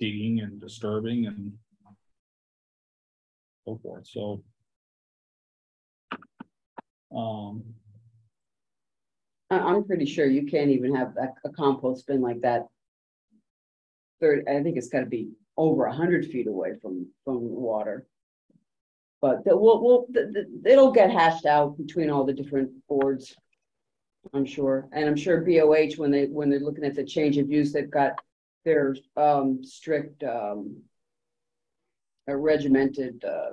digging and disturbing and so forth, so. Um, I'm pretty sure you can't even have a, a compost bin like that. Third, I think it's gotta be over hundred feet away from, from water. But the, we'll, we'll, the, the, it'll get hashed out between all the different boards. I'm sure, and I'm sure BOH, when they, when they're looking at the change of use, they've got their, um, strict, um. Regimented, uh.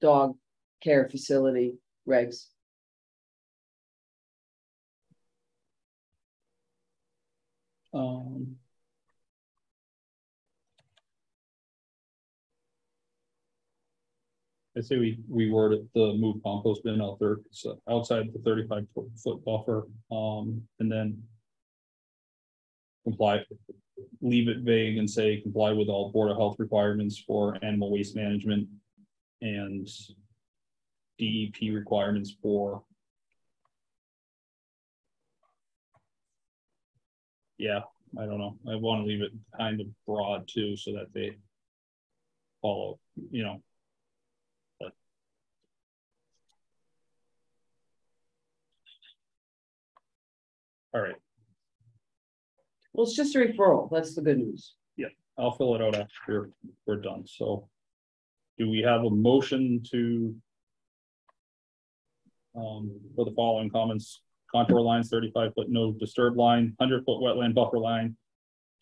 Dog care facility regs. um. I say we, we worded the move compost bin out there, so outside the thirty-five foot foot buffer, um, and then. Comply, leave it vague and say comply with all Board of Health requirements for animal waste management. And. DEP requirements for. Yeah, I don't know, I wanna leave it kind of broad too, so that they. Follow, you know, all right, Well, it's just a referral. That's the good news. Yeah. I'll fill it out after we're done, so. Do we have a motion to? Um, for the following comments, contour lines, thirty-five foot no disturb line, hundred foot wetland buffer line.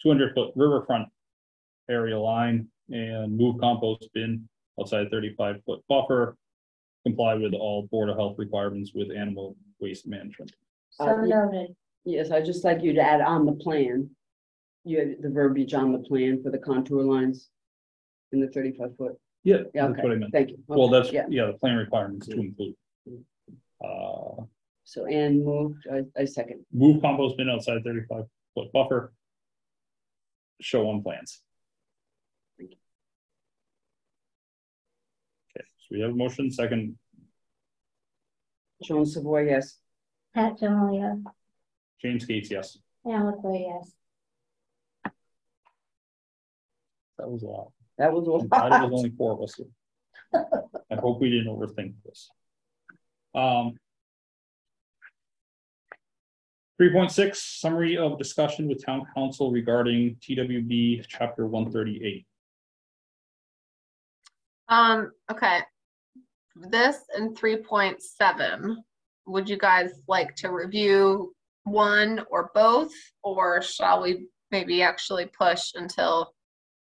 Two hundred foot riverfront area line and move compost bin outside thirty-five foot buffer. Comply with all Board of Health requirements with animal waste management. So Uh, noted. Yes, I'd just like you to add on the plan. You had the verbiage on the plan for the contour lines. In the thirty-five foot. Yeah. Yeah, That's what I okay, meant. thank you. Well, Okay, that's, Yeah, yeah, the plan requirements to include. Uh, so Anne moved, I, I second. move compost bin outside thirty-five foot buffer. Show on plans. Okay, so we have a motion, second, Joan Savoy, yes. Pat D'Amalia, James Gates, yes. Alec Ray, yes. That was a lot. That was. I'm glad it was only four of us. I hope we didn't overthink this. Um. Three point six, summary of discussion with town counsel regarding TWB chapter one thirty-eight. um, okay. This and three point seven, would you guys like to review one or both? Or shall we maybe actually push until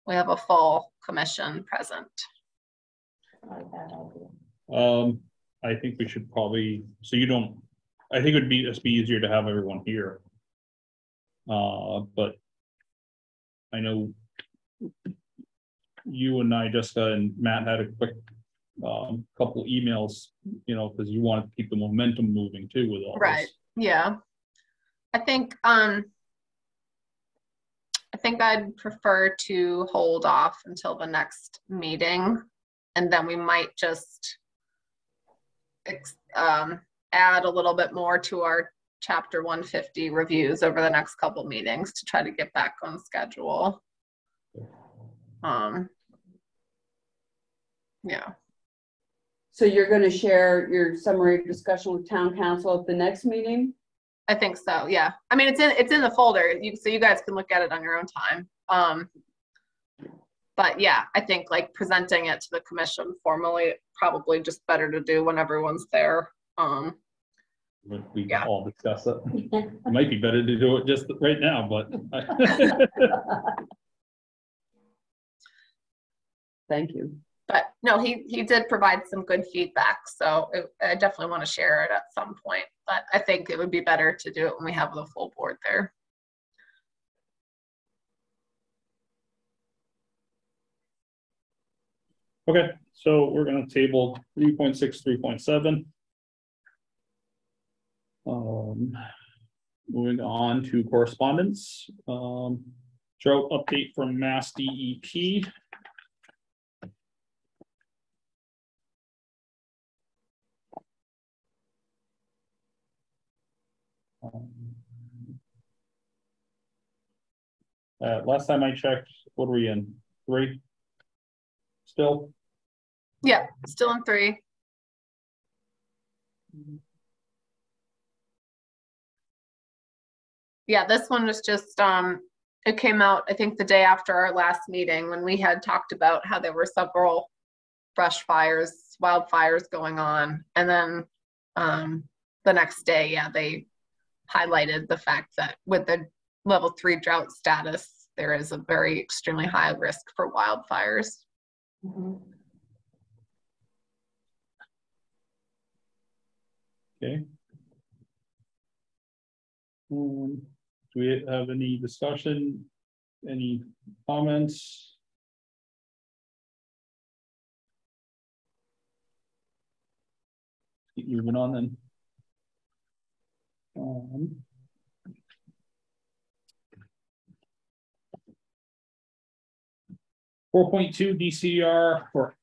we have a full commission present? Not a bad idea. Um, I think we should probably, so you don't, I think it'd be, just be easier to have everyone here. Uh, but. I know. You and I, Jessica and Matt had a quick, um, couple emails, you know, because you wanted to keep the momentum moving too with all this. Right. Yeah. I think, um, I think I'd prefer to hold off until the next meeting. And then we might just um, add a little bit more to our chapter one fifty reviews over the next couple meetings to try to get back on schedule. Um, yeah. So you're gonna share your summary discussion with town counsel at the next meeting? I think so, yeah. I mean, it's in, it's in the folder, you, so you guys can look at it on your own time. Um, but yeah, I think like presenting it to the commission formally, probably just better to do when everyone's there. Um, We we can Yeah. all discuss it. It might be better to do it just right now, but. Thank you. but no, he, he did provide some good feedback, so it- I definitely want to share it at some point. But I think it would be better to do it when we have the full board there. Okay, so we're table point six, three point seven. Um, moving on to correspondence, um, drought update from Mass DEP. Uh, last time I checked, what were we in? Three? Still? Yeah, still in three. Yeah, this one was just, um, it came out, I think, the day after our last meeting when we had talked about how there were several brush fires, wildfires going on. And then, um, the next day, yeah, they highlighted the fact that with the level three drought status, there is a very extremely high risk for wildfires. Okay. Um, do we have any discussion? Any comments? Keep moving on then. Um. Four point two DCR for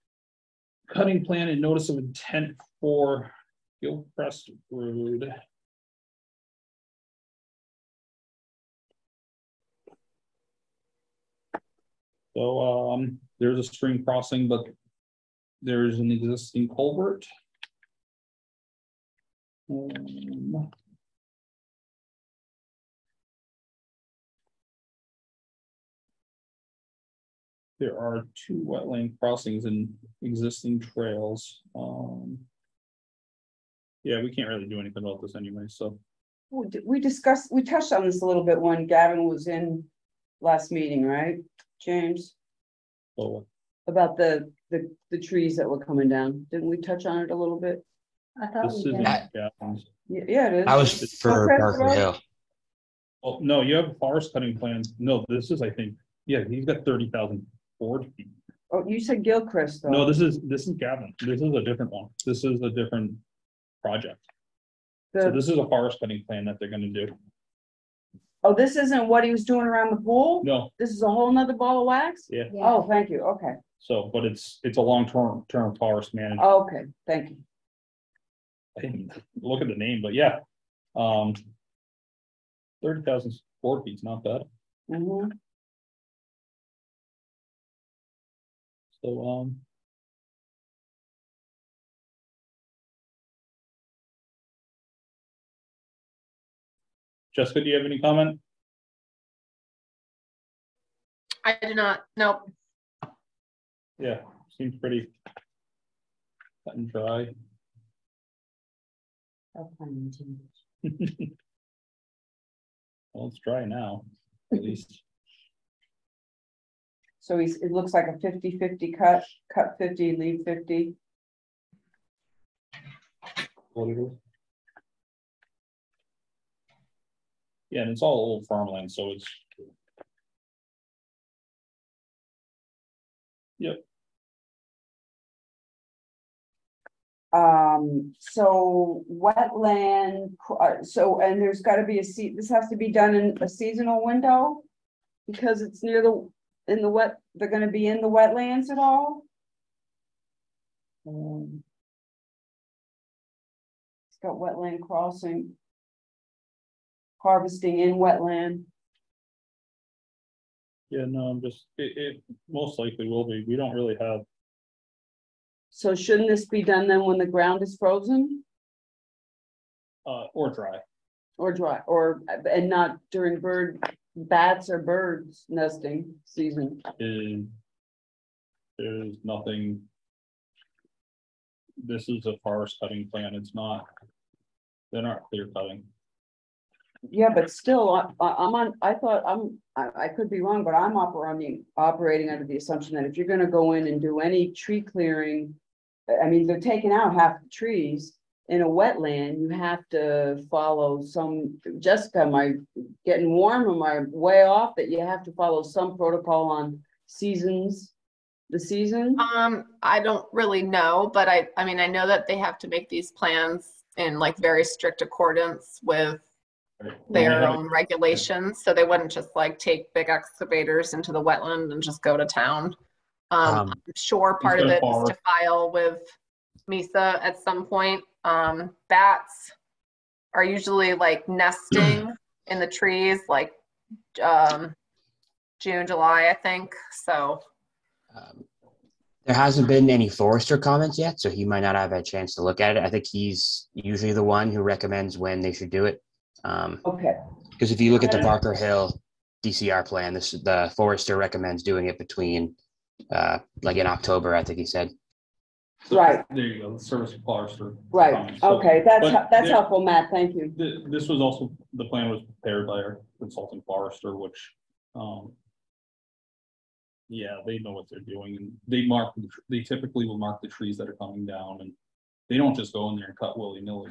cutting plan and notice of intent for Gilcrest Road. So, um, there's a stream crossing, but there's an existing culvert. Um, There are two wetland crossings and existing trails, um. Yeah, we can't really do anything about this anyway, so, We d- We discussed, we touched on this a little bit when Gavin was in last meeting, right, James? so About the, the, the trees that were coming down. Didn't we touch on it a little bit? I thought this we isn't. did. Gavin's. Yeah, yeah, it is. I was for Okay, Berkeley right. Hill. Oh, no, you have a forest cutting plan. No, this is, I think, yeah, he's got thirty thousand board feet. Oh, you said Gilchrist though. No, this is, this is Gavin. This is a different one. This is a different project. So The- this is a forest cutting plan that they're gonna do. Oh, this isn't what he was doing around the pool? No, This is a whole nother ball of wax? yeah, Yeah. Oh, thank you, okay, so, but it's, it's a long-term, term forest management. okay, thank you. I didn't look at the name, but yeah. Um. Thirty thousand board feet's not bad. Mhm. So, um. Jessica, do you have any comment? I do not, nope. Yeah, seems pretty. Cut and dry. That's. Well, it's dry now, at least. So he's, it looks like a 50-50 cut, cut fifty, leave fifty. what. Yeah, and it's all old farmland, so it's. Yep. Um, so wetland, uh, so, and there's gotta be a seat, this has to be done in a seasonal window? Because it's near the, in the wet, they're gonna be in the wetlands at all? Um, It's got wetland crossing. Harvesting in wetland, Yeah, no, I'm just, it, it most likely will be. We don't really have, so shouldn't this be done then when the ground is frozen? uh, or dry. Or dry, or, and not during bird, bats or birds nesting season. is there's nothing. This is a forest cutting plan, it's not, they're not clear cutting. Yeah, but still, I, I- I'm on, I thought, I'm, I, I could be wrong, but I'm operating, operating under the assumption that if you're gonna go in and do any tree clearing. I mean, they're taking out half the trees in a wetland, you have to follow some, Jessica, am I getting warm? Am I way off that you have to follow some protocol on seasons? The season? Um, I don't really know, but I, I mean, I know that they have to make these plans in like very strict accordance with their We own regulations, so they wouldn't just like take big excavators into the wetland and just go to town. Um, Um, I'm sure part of gonna it is to file with MESA at some point. Um, bats are usually like nesting in the trees, like, um, June, July, I think, so. Um, There hasn't been any forester comments yet, so he might not have a chance to look at it. I think he's usually the one who recommends when they should do it. Um, Okay, because if you look at the Barker Hill DCR plan, this, the forester recommends doing it between, uh, like in October, I think he said. So, Right. There you go, the service forester. right. So okay, that's, but that's helpful, Matt, thank you. Th- this was also, the plan was prepared by our consultant forester, which, um. Yeah, they know what they're doing and they mark, the tr- they typically will mark the trees that are coming down and they don't just go in there and cut willy-nilly.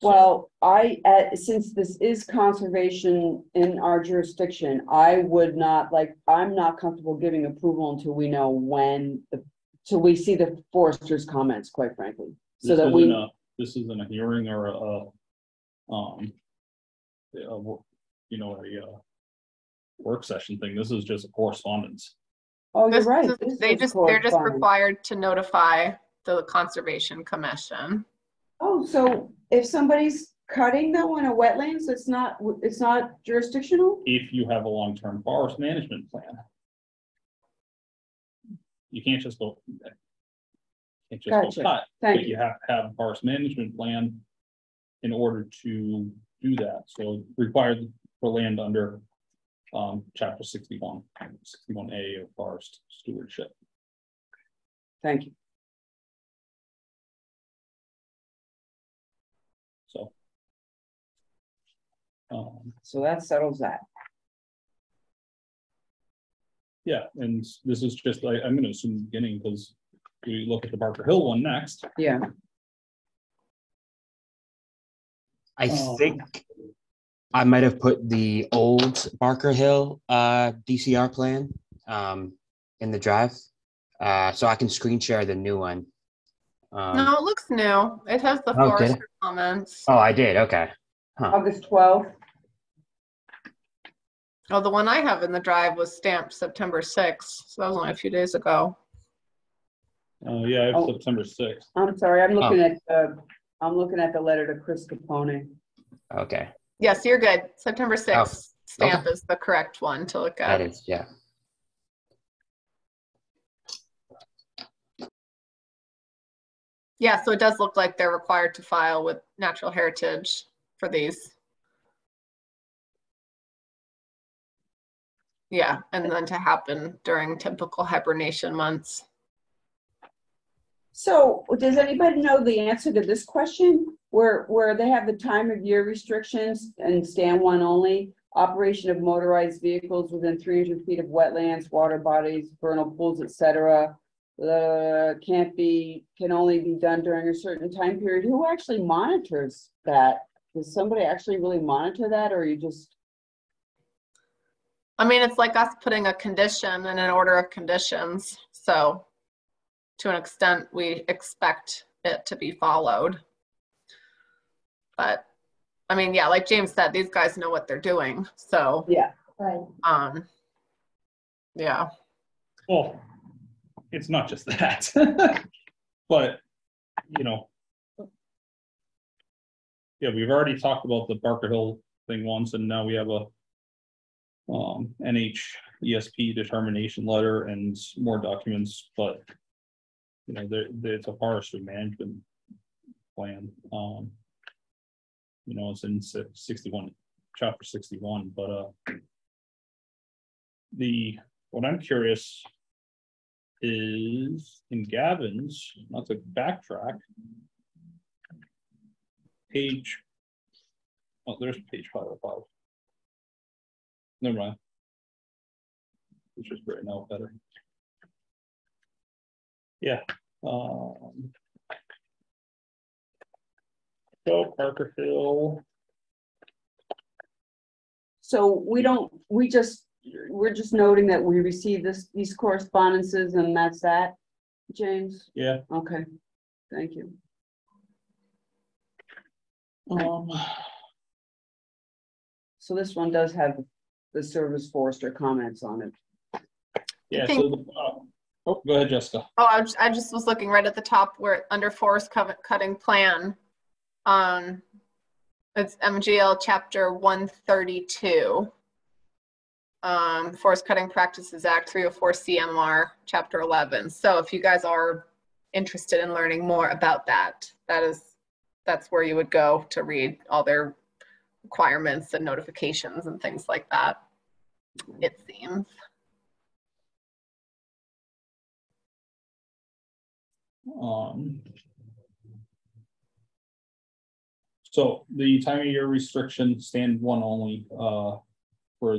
So- Well, I, uh, since this is conservation in our jurisdiction, I would not, like, I'm not comfortable giving approval until we know when the, till we see the forester's comments, quite frankly. So This that isn't we, a- This isn't a hearing or a, a, um. a wo- you know, a, uh. Work session thing. This is just a correspondence. oh, you're This- right. this- this They is just, they're just correspondence. required to notify the Conservation Commission. Oh, so if somebody's cutting though in a wetlands, it's not, it's not jurisdictional? If you have a long-term forest management plan. You can't just go. Can't just Gotcha. go cut, Thank but you. you have to have a forest management plan. In order to do that, so required for land under. Um, chapter 61, 61 A of forest stewardship. Thank you. So. Um, So that settles that. Yeah, and this is just, I, I'm gonna assume the beginning, because we look at the Barker Hill one next. Yeah, I Oh. think I might have put the old Barker Hill uh, DCR plan um, in the drive, uh, so I can screen share the new one. Um, No, it looks new. It has the Oh, did forester comments. Oh, I did. Okay. August twelfth. Oh, the one I have in the drive was stamped September sixth, so that was only a few days ago. Uh, yeah, I have Oh. September sixth. I'm sorry, I'm looking at, uh, I'm looking at the letter to Chris Capone. Okay. Yes, you're good. September sixth okay. stamp is the correct one to look That at. is, yeah. Yeah, so it does look like they're required to file with Natural Heritage for these. Yeah, and then to happen during typical hibernation months. So does anybody know the answer to this question? Where, where they have the time of year restrictions and stand one only? Operation of motorized vehicles within three hundred feet of wetlands, water bodies, vernal pools, etc. cetera. Uh, can't be, can only be done during a certain time period. Who actually monitors that? Does somebody actually really monitor that or you just, I mean, it's like us putting a condition in an order of conditions, so to an extent, we expect it to be followed. But, I mean, yeah, like James said, these guys know what they're doing, so, yeah, Right, um, yeah. Well, it's not just that. But, you know. Yeah, we've already talked about the Barker Hill thing once, and now we have a. Um, NH ESP determination letter and more documents, but. You know, there, there's a forestry management. Plan, um. you know, it's in sixty-one, chapter sixty-one, but, uh. The, what I'm curious. Is in Gavin's, not to backtrack. Page. Oh, there's page five five oh. Never mind. It's just written out better. Yeah, um. So Barker Hill, So we don't, we just, we're just noting that we received this, these correspondences and that's that, James? yeah, Okay, thank you. um, So this one does have the service forester comments on it. yeah, think- so, the, uh, oh, go ahead, Jessica. Oh, I just, I just was looking right at the top where, under forest cutting plan. Um, it's MGL chapter one thirty-two. Um, Forest Cutting Practices Act three oh four CMR, chapter eleven. So if you guys are interested in learning more about that, that is, that's where you would go to read all their requirements and notifications and things like that. It seems. Um. So the time of year restriction, stand one only, uh, for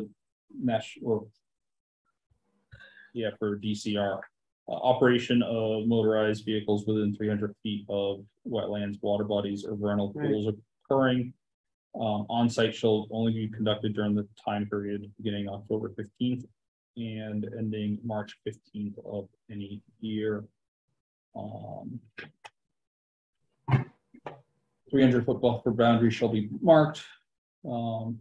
mesh or. Yeah, for DCR, uh, operation of motorized vehicles within three hundred feet of wetlands, water bodies or vernal Right. pools occurring. Um, on-site shall only be conducted during the time period beginning October fifteenth and ending March fifteenth of any year. Um. Three hundred foot buffer boundary shall be marked. Um,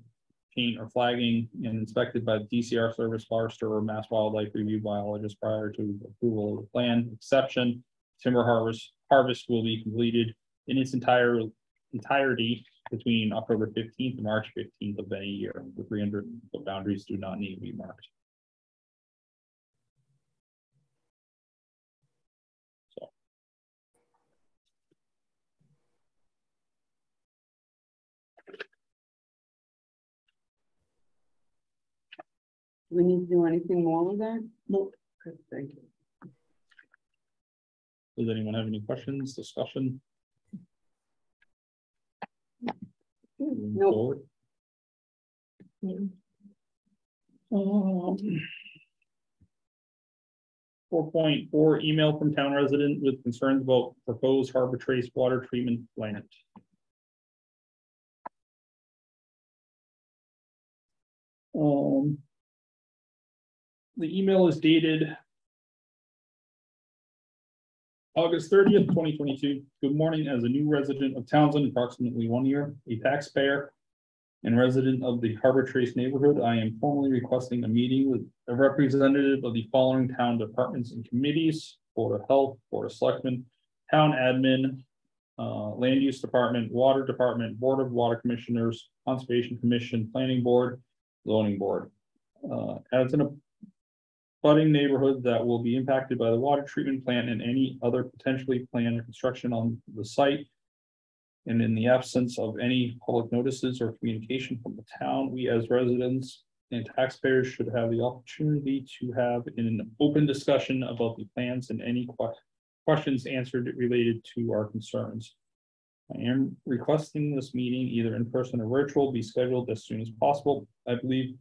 paint or flagging and inspected by the DCR Service Forester or Mass Wildlife Review Biologist prior to approval of the plan, exception. Timber harvest, harvest will be completed in its entire entirety between October fifteenth and March fifteenth of any year. The three hundred foot boundaries do not need to be marked. So. Do we need to do anything more with that? No. Good, thank you. Does anyone have any questions, discussion? Moving Nope. Um, Four point four, email from town resident with concerns about proposed harbor trace water treatment plant. Um. The email is dated August thirtieth, twenty twenty-two. Good morning, as a new resident of Townsend, approximately one year, a taxpayer. And resident of the Harbor Trace neighborhood, I am formally requesting a meeting with a representative of the following town departments and committees. Board of Health, Board of Selectmen, Town Admin. Uh, Land Use Department, Water Department, Board of Water Commissioners, Conservation Commission, Planning Board, Zoning Board. Uh, as an budding neighborhood that will be impacted by the water treatment plant and any other potentially planned construction on the site. And in the absence of any public notices or communication from the town, we as residents and taxpayers should have the opportunity to have an open discussion about the plans and any que- questions answered related to our concerns. I am requesting this meeting either in person or virtual be scheduled as soon as possible. I believe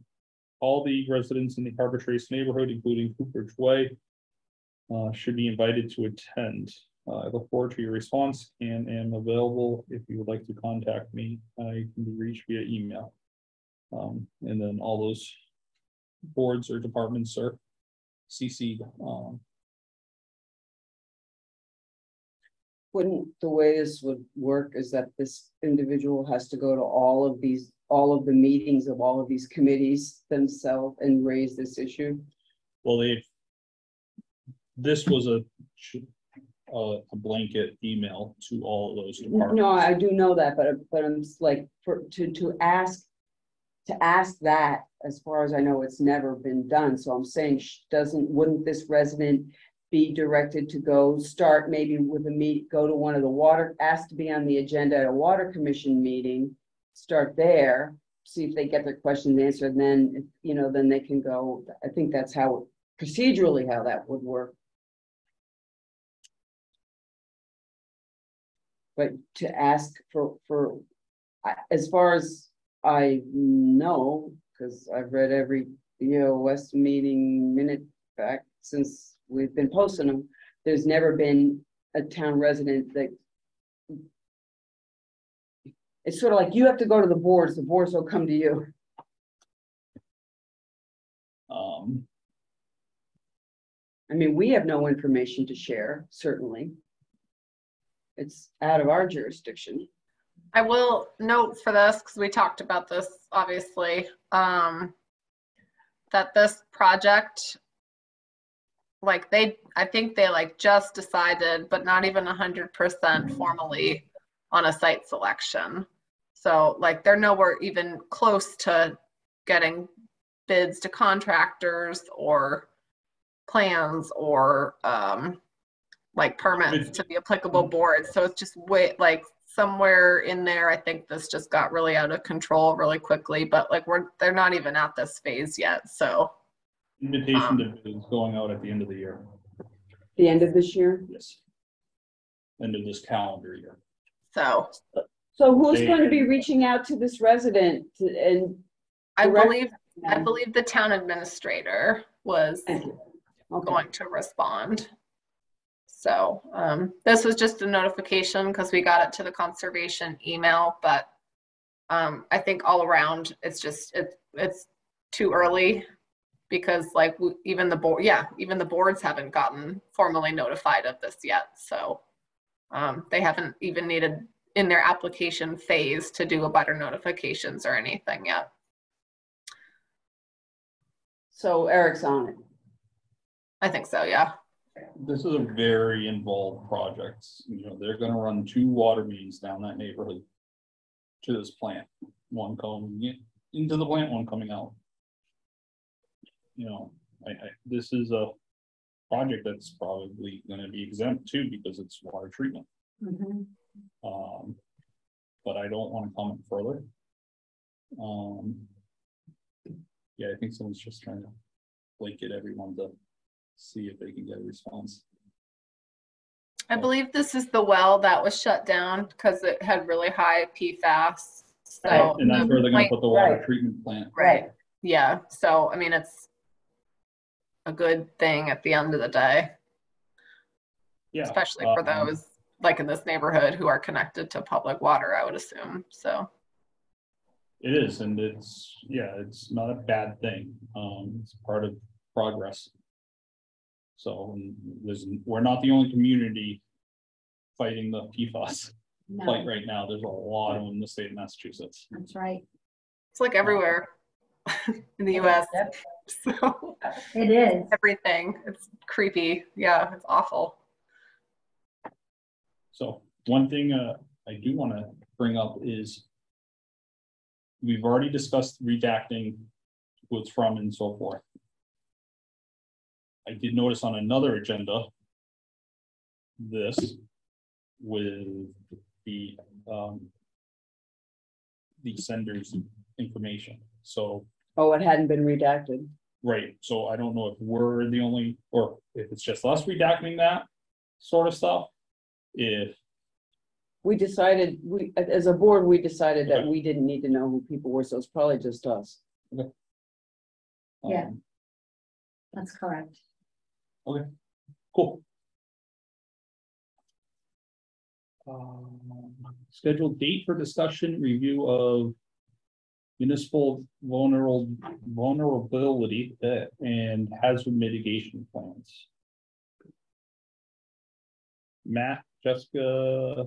all the residents in the Harbor Trace neighborhood, including Cooperage Way, uh, should be invited to attend. Uh, I look forward to your response and am available if you would like to contact me. I can be reached via email. Um, and then all those boards or departments are CC'd. Um, Wouldn't the way this would work is that this individual has to go to all of these, all of the meetings of all of these committees themselves and raise this issue? well, they this was a a a blanket email to all of those departments. No, I do know that, but, but I'm just like, for, to, to ask, to ask that, as far as I know, it's never been done, so I'm saying, sh- doesn't, wouldn't this resident be directed to go start maybe with a meet, go to one of the water, ask to be on the agenda at a water commission meeting, start there, see if they get their questions answered, and then, you know, then they can go, I think that's how, procedurally how that would work. But to ask for, for, as far as I know, because I've read every, you know, West meeting minute back since we've been posting them, there's never been a town resident that it's sort of like you have to go to the boards, the boards will come to you. Um, I mean, we have no information to share, certainly. It's out of our jurisdiction. I will note for this, because we talked about this, obviously, um, that this project, like they, I think they like just decided, but not even a hundred percent formally on a site selection. So like they're nowhere even close to getting bids to contractors or plans or, um, like permits to the applicable boards. So it's just way, like somewhere in there, I think this just got really out of control really quickly, but like we're, they're not even at this phase yet, so. invitation to bids going out at the end of the year, The end of this year. yes. End of this calendar year. So So who's They- going to be reaching out to this resident to- and? I Direct- believe, I believe the town administrator was Thank you. Okay, going to respond. So, um, this was just a notification because we got it to the conservation email, but um, I think all around, it's just, it, it's too early because like we- even the board, yeah, even the boards haven't gotten formally notified of this yet, so um, they haven't even needed in their application phase to do a butter notifications or anything yet. so Eric's on it. I think so, yeah. This is a very involved project. You know, they're gonna run two water mains down that neighborhood to this plant, one coming into the plant, one coming out. You know, I, I, this is a project that's probably gonna be exempt too because it's water treatment. Mhm. Um, but I don't wanna comment further. Um. Yeah, I think someone's just trying to blanket everyone to see if they can get a response. I believe this is the well that was shut down because it had really high PFAS. So, And that's where they're gonna put the water right. treatment plant. right, yeah, so, I mean, it's a good thing at the end of the day, Yeah. especially for um, those, like in this neighborhood who are connected to public water, I would assume, so. It is, and it's, yeah, it's not a bad thing. Um, it's part of progress. So, there's, we're not the only community fighting the PFAS fight right now. There's a lot of them in the state of Massachusetts. that's right. It's like everywhere in the US, so, It is. everything, it's creepy, yeah, it's awful. So one thing, uh, I do wanna bring up is we've already discussed redacting what's from and so forth. I did notice on another agenda this with the, um, the sender's information. So, Oh, it hadn't been redacted. right, so I don't know if we're the only, or if it's just us redacting that sort of stuff. If We decided, we, as a board, we decided that we didn't need to know who people were, so it's probably just us. Yeah. Um, That's correct. Okay, cool. Um, Scheduled date for discussion, review of municipal vulnerable vulnerability and hazard mitigation plans. Matt, Jessica,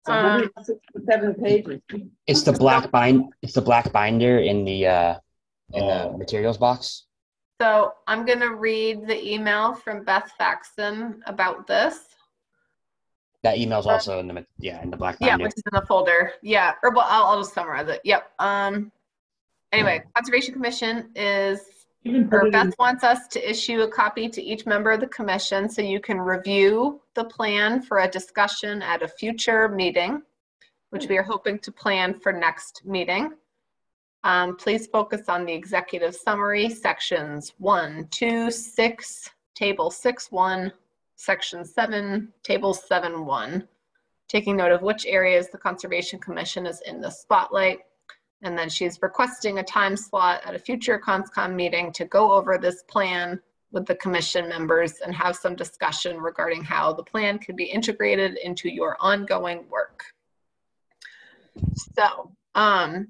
It's hundred and sixty-seven pages. It's the black bind, it's the black binder in the, uh, in the Oh. materials box. So I'm gonna read the email from Beth Faxon about this. That email's also in the, yeah, in the black Yeah, binder. which is in the folder. Yeah, or well, I'll, I'll just summarize it. Yep. Um. Anyway, Conservation Commission is, even put or Beth wants us to issue a copy to each member of the commission so you can review the plan for a discussion at a future meeting. which we are hoping to plan for next meeting. Um, please focus on the executive summary, sections one, two, six, table six, one, section seven, table seven, one. Taking note of which areas the Conservation Commission is in the spotlight. And then she's requesting a time slot at a future CONSCOM meeting to go over this plan with the commission members and have some discussion regarding how the plan can be integrated into your ongoing work. So, um,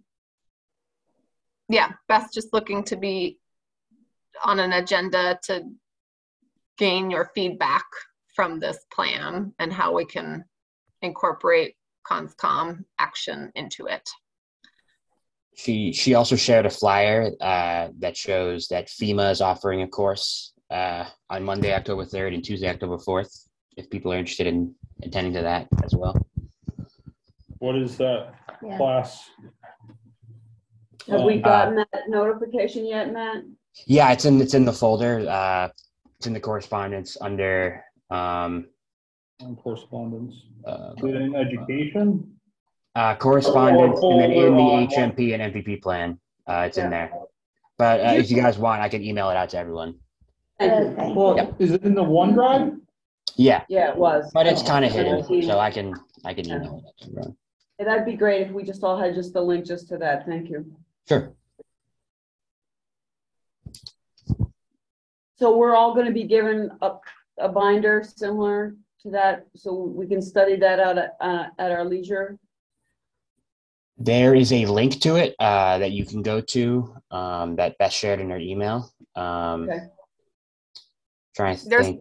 yeah, Beth's just looking to be on an agenda to gain your feedback from this plan and how we can incorporate CONSCOM action into it. She she also shared a flyer uh, that shows that FEMA is offering a course uh, on Monday, October third, and Tuesday, October fourth. If people are interested in attending to that as well. What is that Yeah. class? Have we Um, gotten that notification yet, Matt? Yeah, it's in it's in the folder. Uh, it's in the correspondence under um, On correspondence, uh, within education? Uh, correspondence, and then in the on- HMP and MVP plan. Uh, it's in there. But uh, if you guys want, I can email it out to everyone. Thank you. Okay. Is it in the OneDrive? Yeah, Yeah, it was. but it's Oh, kind of okay. hidden, so I can I can email it. to everyone. Yeah, That'd be great if we just all had just the link just to that. Thank you. Sure. So we're all gonna be given a, a binder similar to that, so we can study that out at, uh, at our leisure. There is a link to it uh, that you can go to um, that Beth shared in her email. Um, Okay. Trying to There's- think.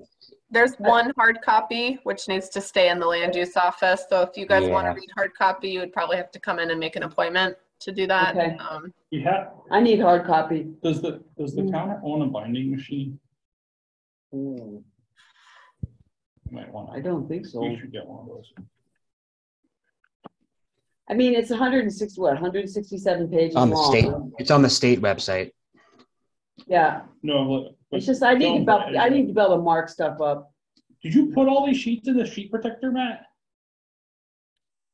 There's one hard copy, which needs to stay in the land use office. So if you guys want to read hard copy, you would probably have to come in and make an appointment to do that. Okay. Um, You have, I need hard copy. does the, does the town own a binding machine? You Might want I don't think so. we should get one of those. I mean, it's hundred and sixty, what, hundred and sixty-seven pages On the state, it's on the state website. Yeah, No, but- but it's just, I need to, Don't- be- I need to be able to mark stuff up. did you put all these sheets in the sheet protector, Matt?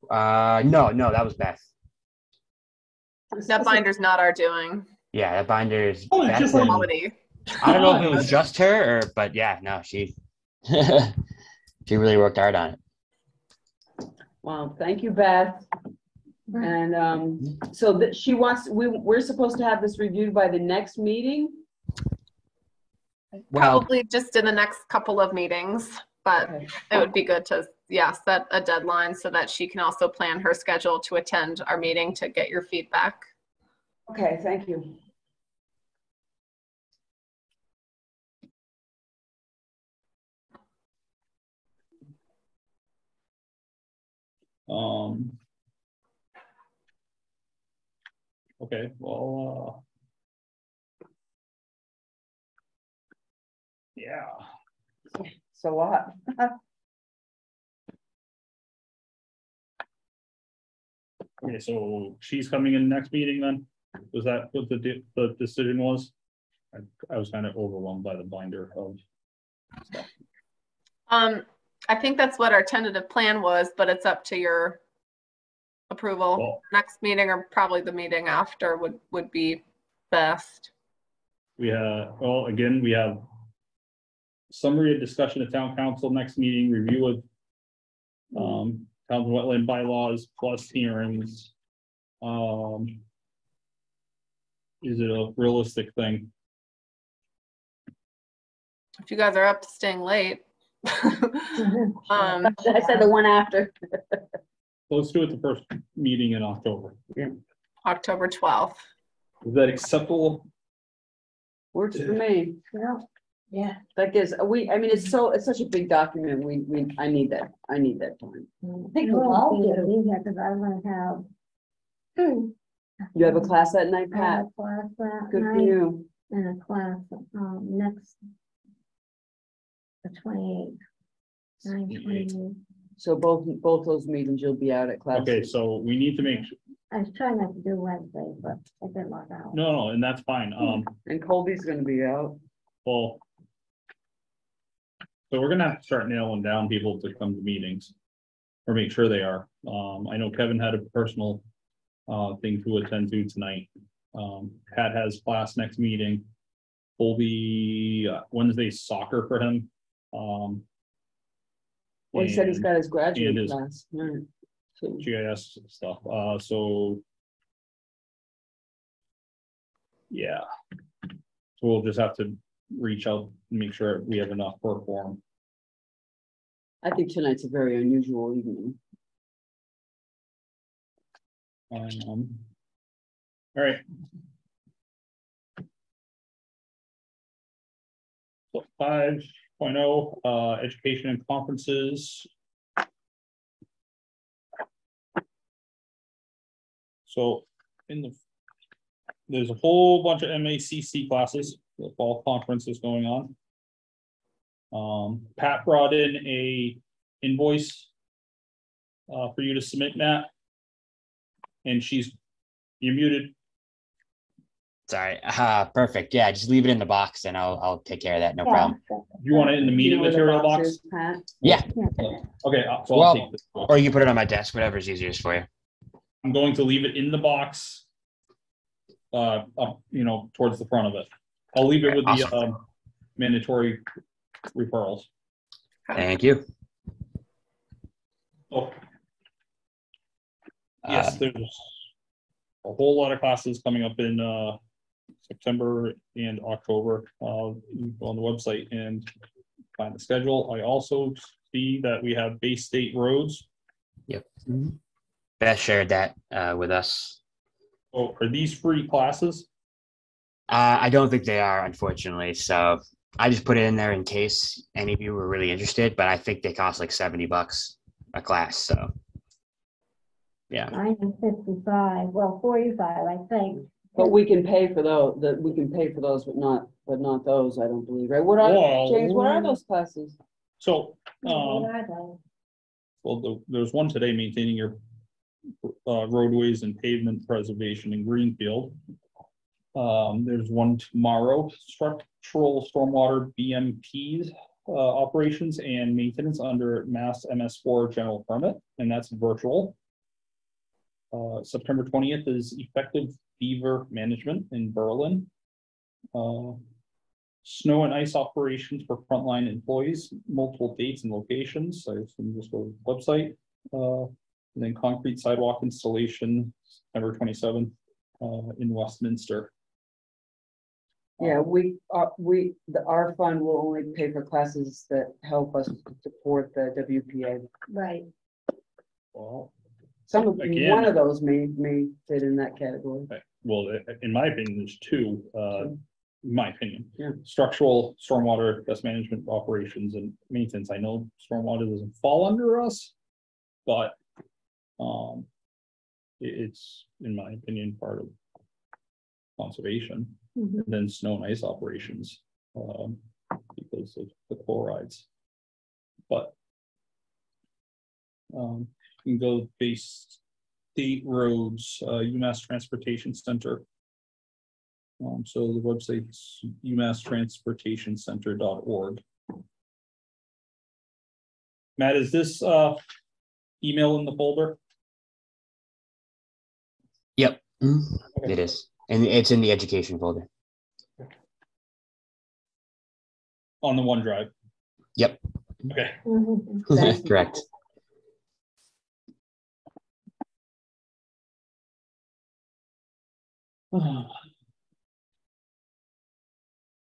Uh, no, no, that was Beth. That binder's not our doing. Yeah, that binder is. Oh, it's Beth just like- and- Quality. I don't know if it was just her or, but yeah, no, she. she really worked hard on it. Wow, thank you, Beth. And, um, so that she wants, we, we're supposed to have this reviewed by the next meeting? Well, Probably just in the next couple of meetings, but Okay. it would be good to, yeah, set a deadline so that she can also plan her schedule to attend our meeting to get your feedback. Okay, thank you. Um. Okay, well, uh. Yeah, It's a lot. okay, so she's coming in next meeting then? Was that what the, de- the decision was? I, I was kind of overwhelmed by the binder of. stuff. Um, I think that's what our tentative plan was, but it's up to your approval. Well, Next meeting or probably the meeting after would, would be best. we have, well, again, we have. Summary of discussion of town counsel, next meeting, review of. Um, town and wetland bylaws plus hearings. Um. Is it a realistic thing? If you guys are up to staying late. Um, I said the one after. Let's do it the first meeting in October. October 12th. Is that acceptable? Works for me. Yeah. Yeah. That gives, we, I mean, it's so, it's such a big document. We, we, I need that, I need that time. I think we'll all do, yeah, because I'm gonna have. hmm, You have a class that night, I have Pat? a class that Good for night you. and a class, um, next. The twenty-eighth. Nine twenty, So both, both those meetings you'll be out at class. Okay, so we need to make, su- I was trying not to do Wednesday, but I didn't log out. no, no, and that's fine, um, And Colby's gonna be out. well. So we're gonna have to start nailing down people to come to meetings. Or make sure they are, Um, I know Kevin had a personal uh, thing to attend to tonight. Um, Pat has class next meeting. Will be uh, Wednesday soccer for him. Um. Well, he said he's got his graduate his- class. Alright. So, GIS stuff, uh, so. Yeah. So we'll just have to reach out and make sure we have enough for forum. I think tonight's a very unusual evening. Um. All right. So five uh, education and conferences. So in the, there's a whole bunch of MACC classes, the fall conference is going on. Um, Pat brought in a invoice uh, for you to submit, Matt. And she's, you're muted. Sorry. Uh, perfect. Yeah, just leave it in the box and I'll, I'll take care of that. No Yeah, problem. You want it in the Do you meeting know where the material box? is, Pat? Yeah, Okay, uh, so I'll Well- take or you can put it on my desk, whatever's easiest for you. I'm going to leave it in the box. Uh, up, you know, towards the front of it. I'll leave it with the, Awesome. um, mandatory referrals. Thank you. Oh, Uh, yes, there's a whole lot of classes coming up in, uh, September and October. Uh, you go on the website and find the schedule. I also see that we have Bay State Roads. Yep. Beth shared that uh, with us. Oh, are these free classes? Uh, I don't think they are, unfortunately. So I just put it in there in case any of you were really interested, but I think they cost like 70 bucks a class. So yeah. Mine is fifty-five, well, forty-five, I think. But we can pay for those, that, we can pay for those, but not, but not those, I don't believe, right? What Well- are, James, what are those classes? So, What um, are they? well, the- there's one today maintaining your uh, roadways and pavement preservation in Greenfield. Um, there's one tomorrow, structural stormwater BMPs, uh, operations and maintenance under Mass MS four general permit, and that's virtual. Uh, September twentieth is effective beaver management in Berlin. Uh, Snow and ice operations for frontline employees, multiple dates and locations, I assume just go to the website. Uh, and then concrete sidewalk installation, September twenty-seventh, uh, in Westminster. Yeah, we, uh, we, the, our fund will only pay for classes that help us support the WPA. Right, Well, Some of, Again- one of those may, may fit in that category. Well, i- in my opinion, there's two, uh, in my opinion. Yeah. Structural, stormwater, best management operations and maintenance. I know stormwater doesn't fall under us, but, um, i- it's, in my opinion, part of conservation. Mhm. and then snow and ice operations, um, because of the chlorides. But. Um, you can go base state roads, uh, UMass Transportation Center. Um, so the website's umasstransportationcenter.org. Matt, is this, uh, email in the folder? Yep. Mhm. It is. And it's in the education folder. On the OneDrive? Yep. Okay. Mhm. Thank you. Correct.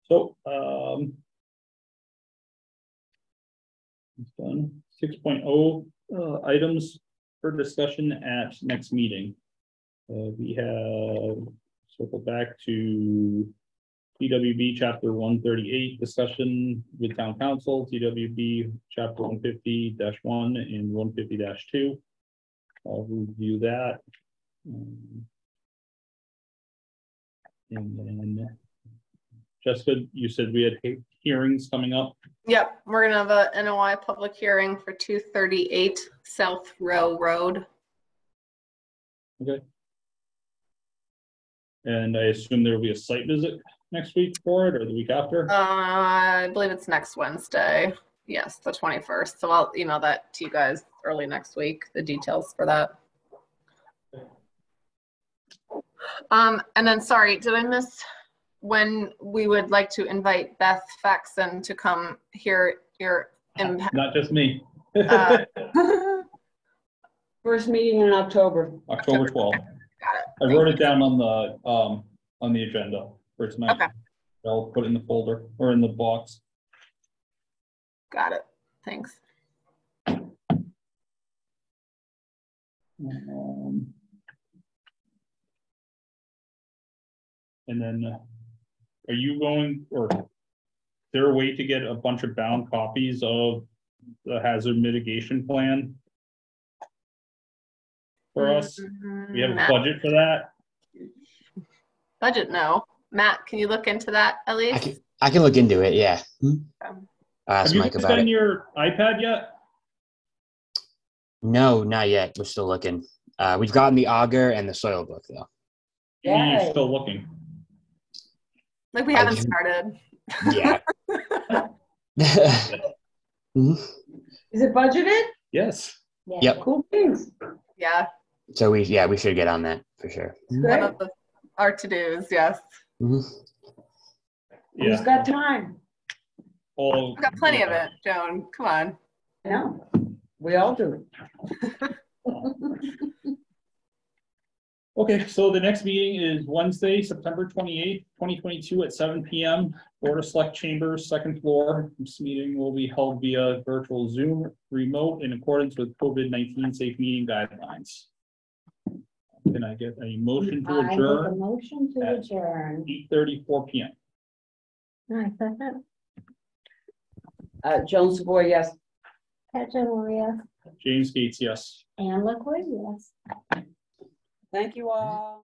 So, um. Done, six uh, items for discussion at next meeting. Uh, we have circled back to TWB chapter one thirty-eight discussion with town counsel, TWB chapter 150 1 and 150 2. I'll review that. Um, And then Jessica, you said we had he- hearings coming up. Yep, we're gonna have a NOI public hearing for two thirty-eight South Row Road. Okay. And I assume there will be a site visit next week for it or the week after? Uh, I believe it's next Wednesday. Yes, the 21st. So I'll email that to you guys early next week, the details for that. Um, and then, sorry, did I miss when we would like to invite Beth Faxon to come hear your impact? Not just me. Uh, First meeting in October. October twelfth. Got it. I wrote it down on the, um, on the agenda for tonight. Okay. I'll put it in the folder or in the box. Got it. Thanks. Um, And then, uh, are you going, or is there a way to get a bunch of bound copies of the hazard mitigation plan? For us, we have a Matt- budget for that? Budget, no. Matt, can you look into that at I least? can, I can look into it, yeah. Hmm? Um, I'll Have ask you Mike guys about done it. your iPad yet? No, not yet. We're still looking. Uh, we've gotten the auger and the soil book though. You're still looking. Like we I haven't do- started. Yeah. Mhm. Is it budgeted? Yes. Yeah. Yep. Cool things. Yeah, So we, yeah, we should get on that for sure. one of the, our to-dos, yes. Mhm. Who's Yeah. got time? all- We've got plenty of it, Joan. Come on. I know. We all do. Okay, so the next meeting is Wednesday, September twenty-eighth, twenty twenty-two at seven P M. Board of Select Chambers, second floor. This meeting will be held via virtual Zoom remote in accordance with COVID nineteen safe meeting guidelines. Can I get a motion to I make a adjourn motion to at- adjourn. eight thirty-four P M? I second. Uh, Joan Savoy, yes. Petra Maria, James Gates, yes. Anne LaCoy, yes. Thank you mm-hmm. all.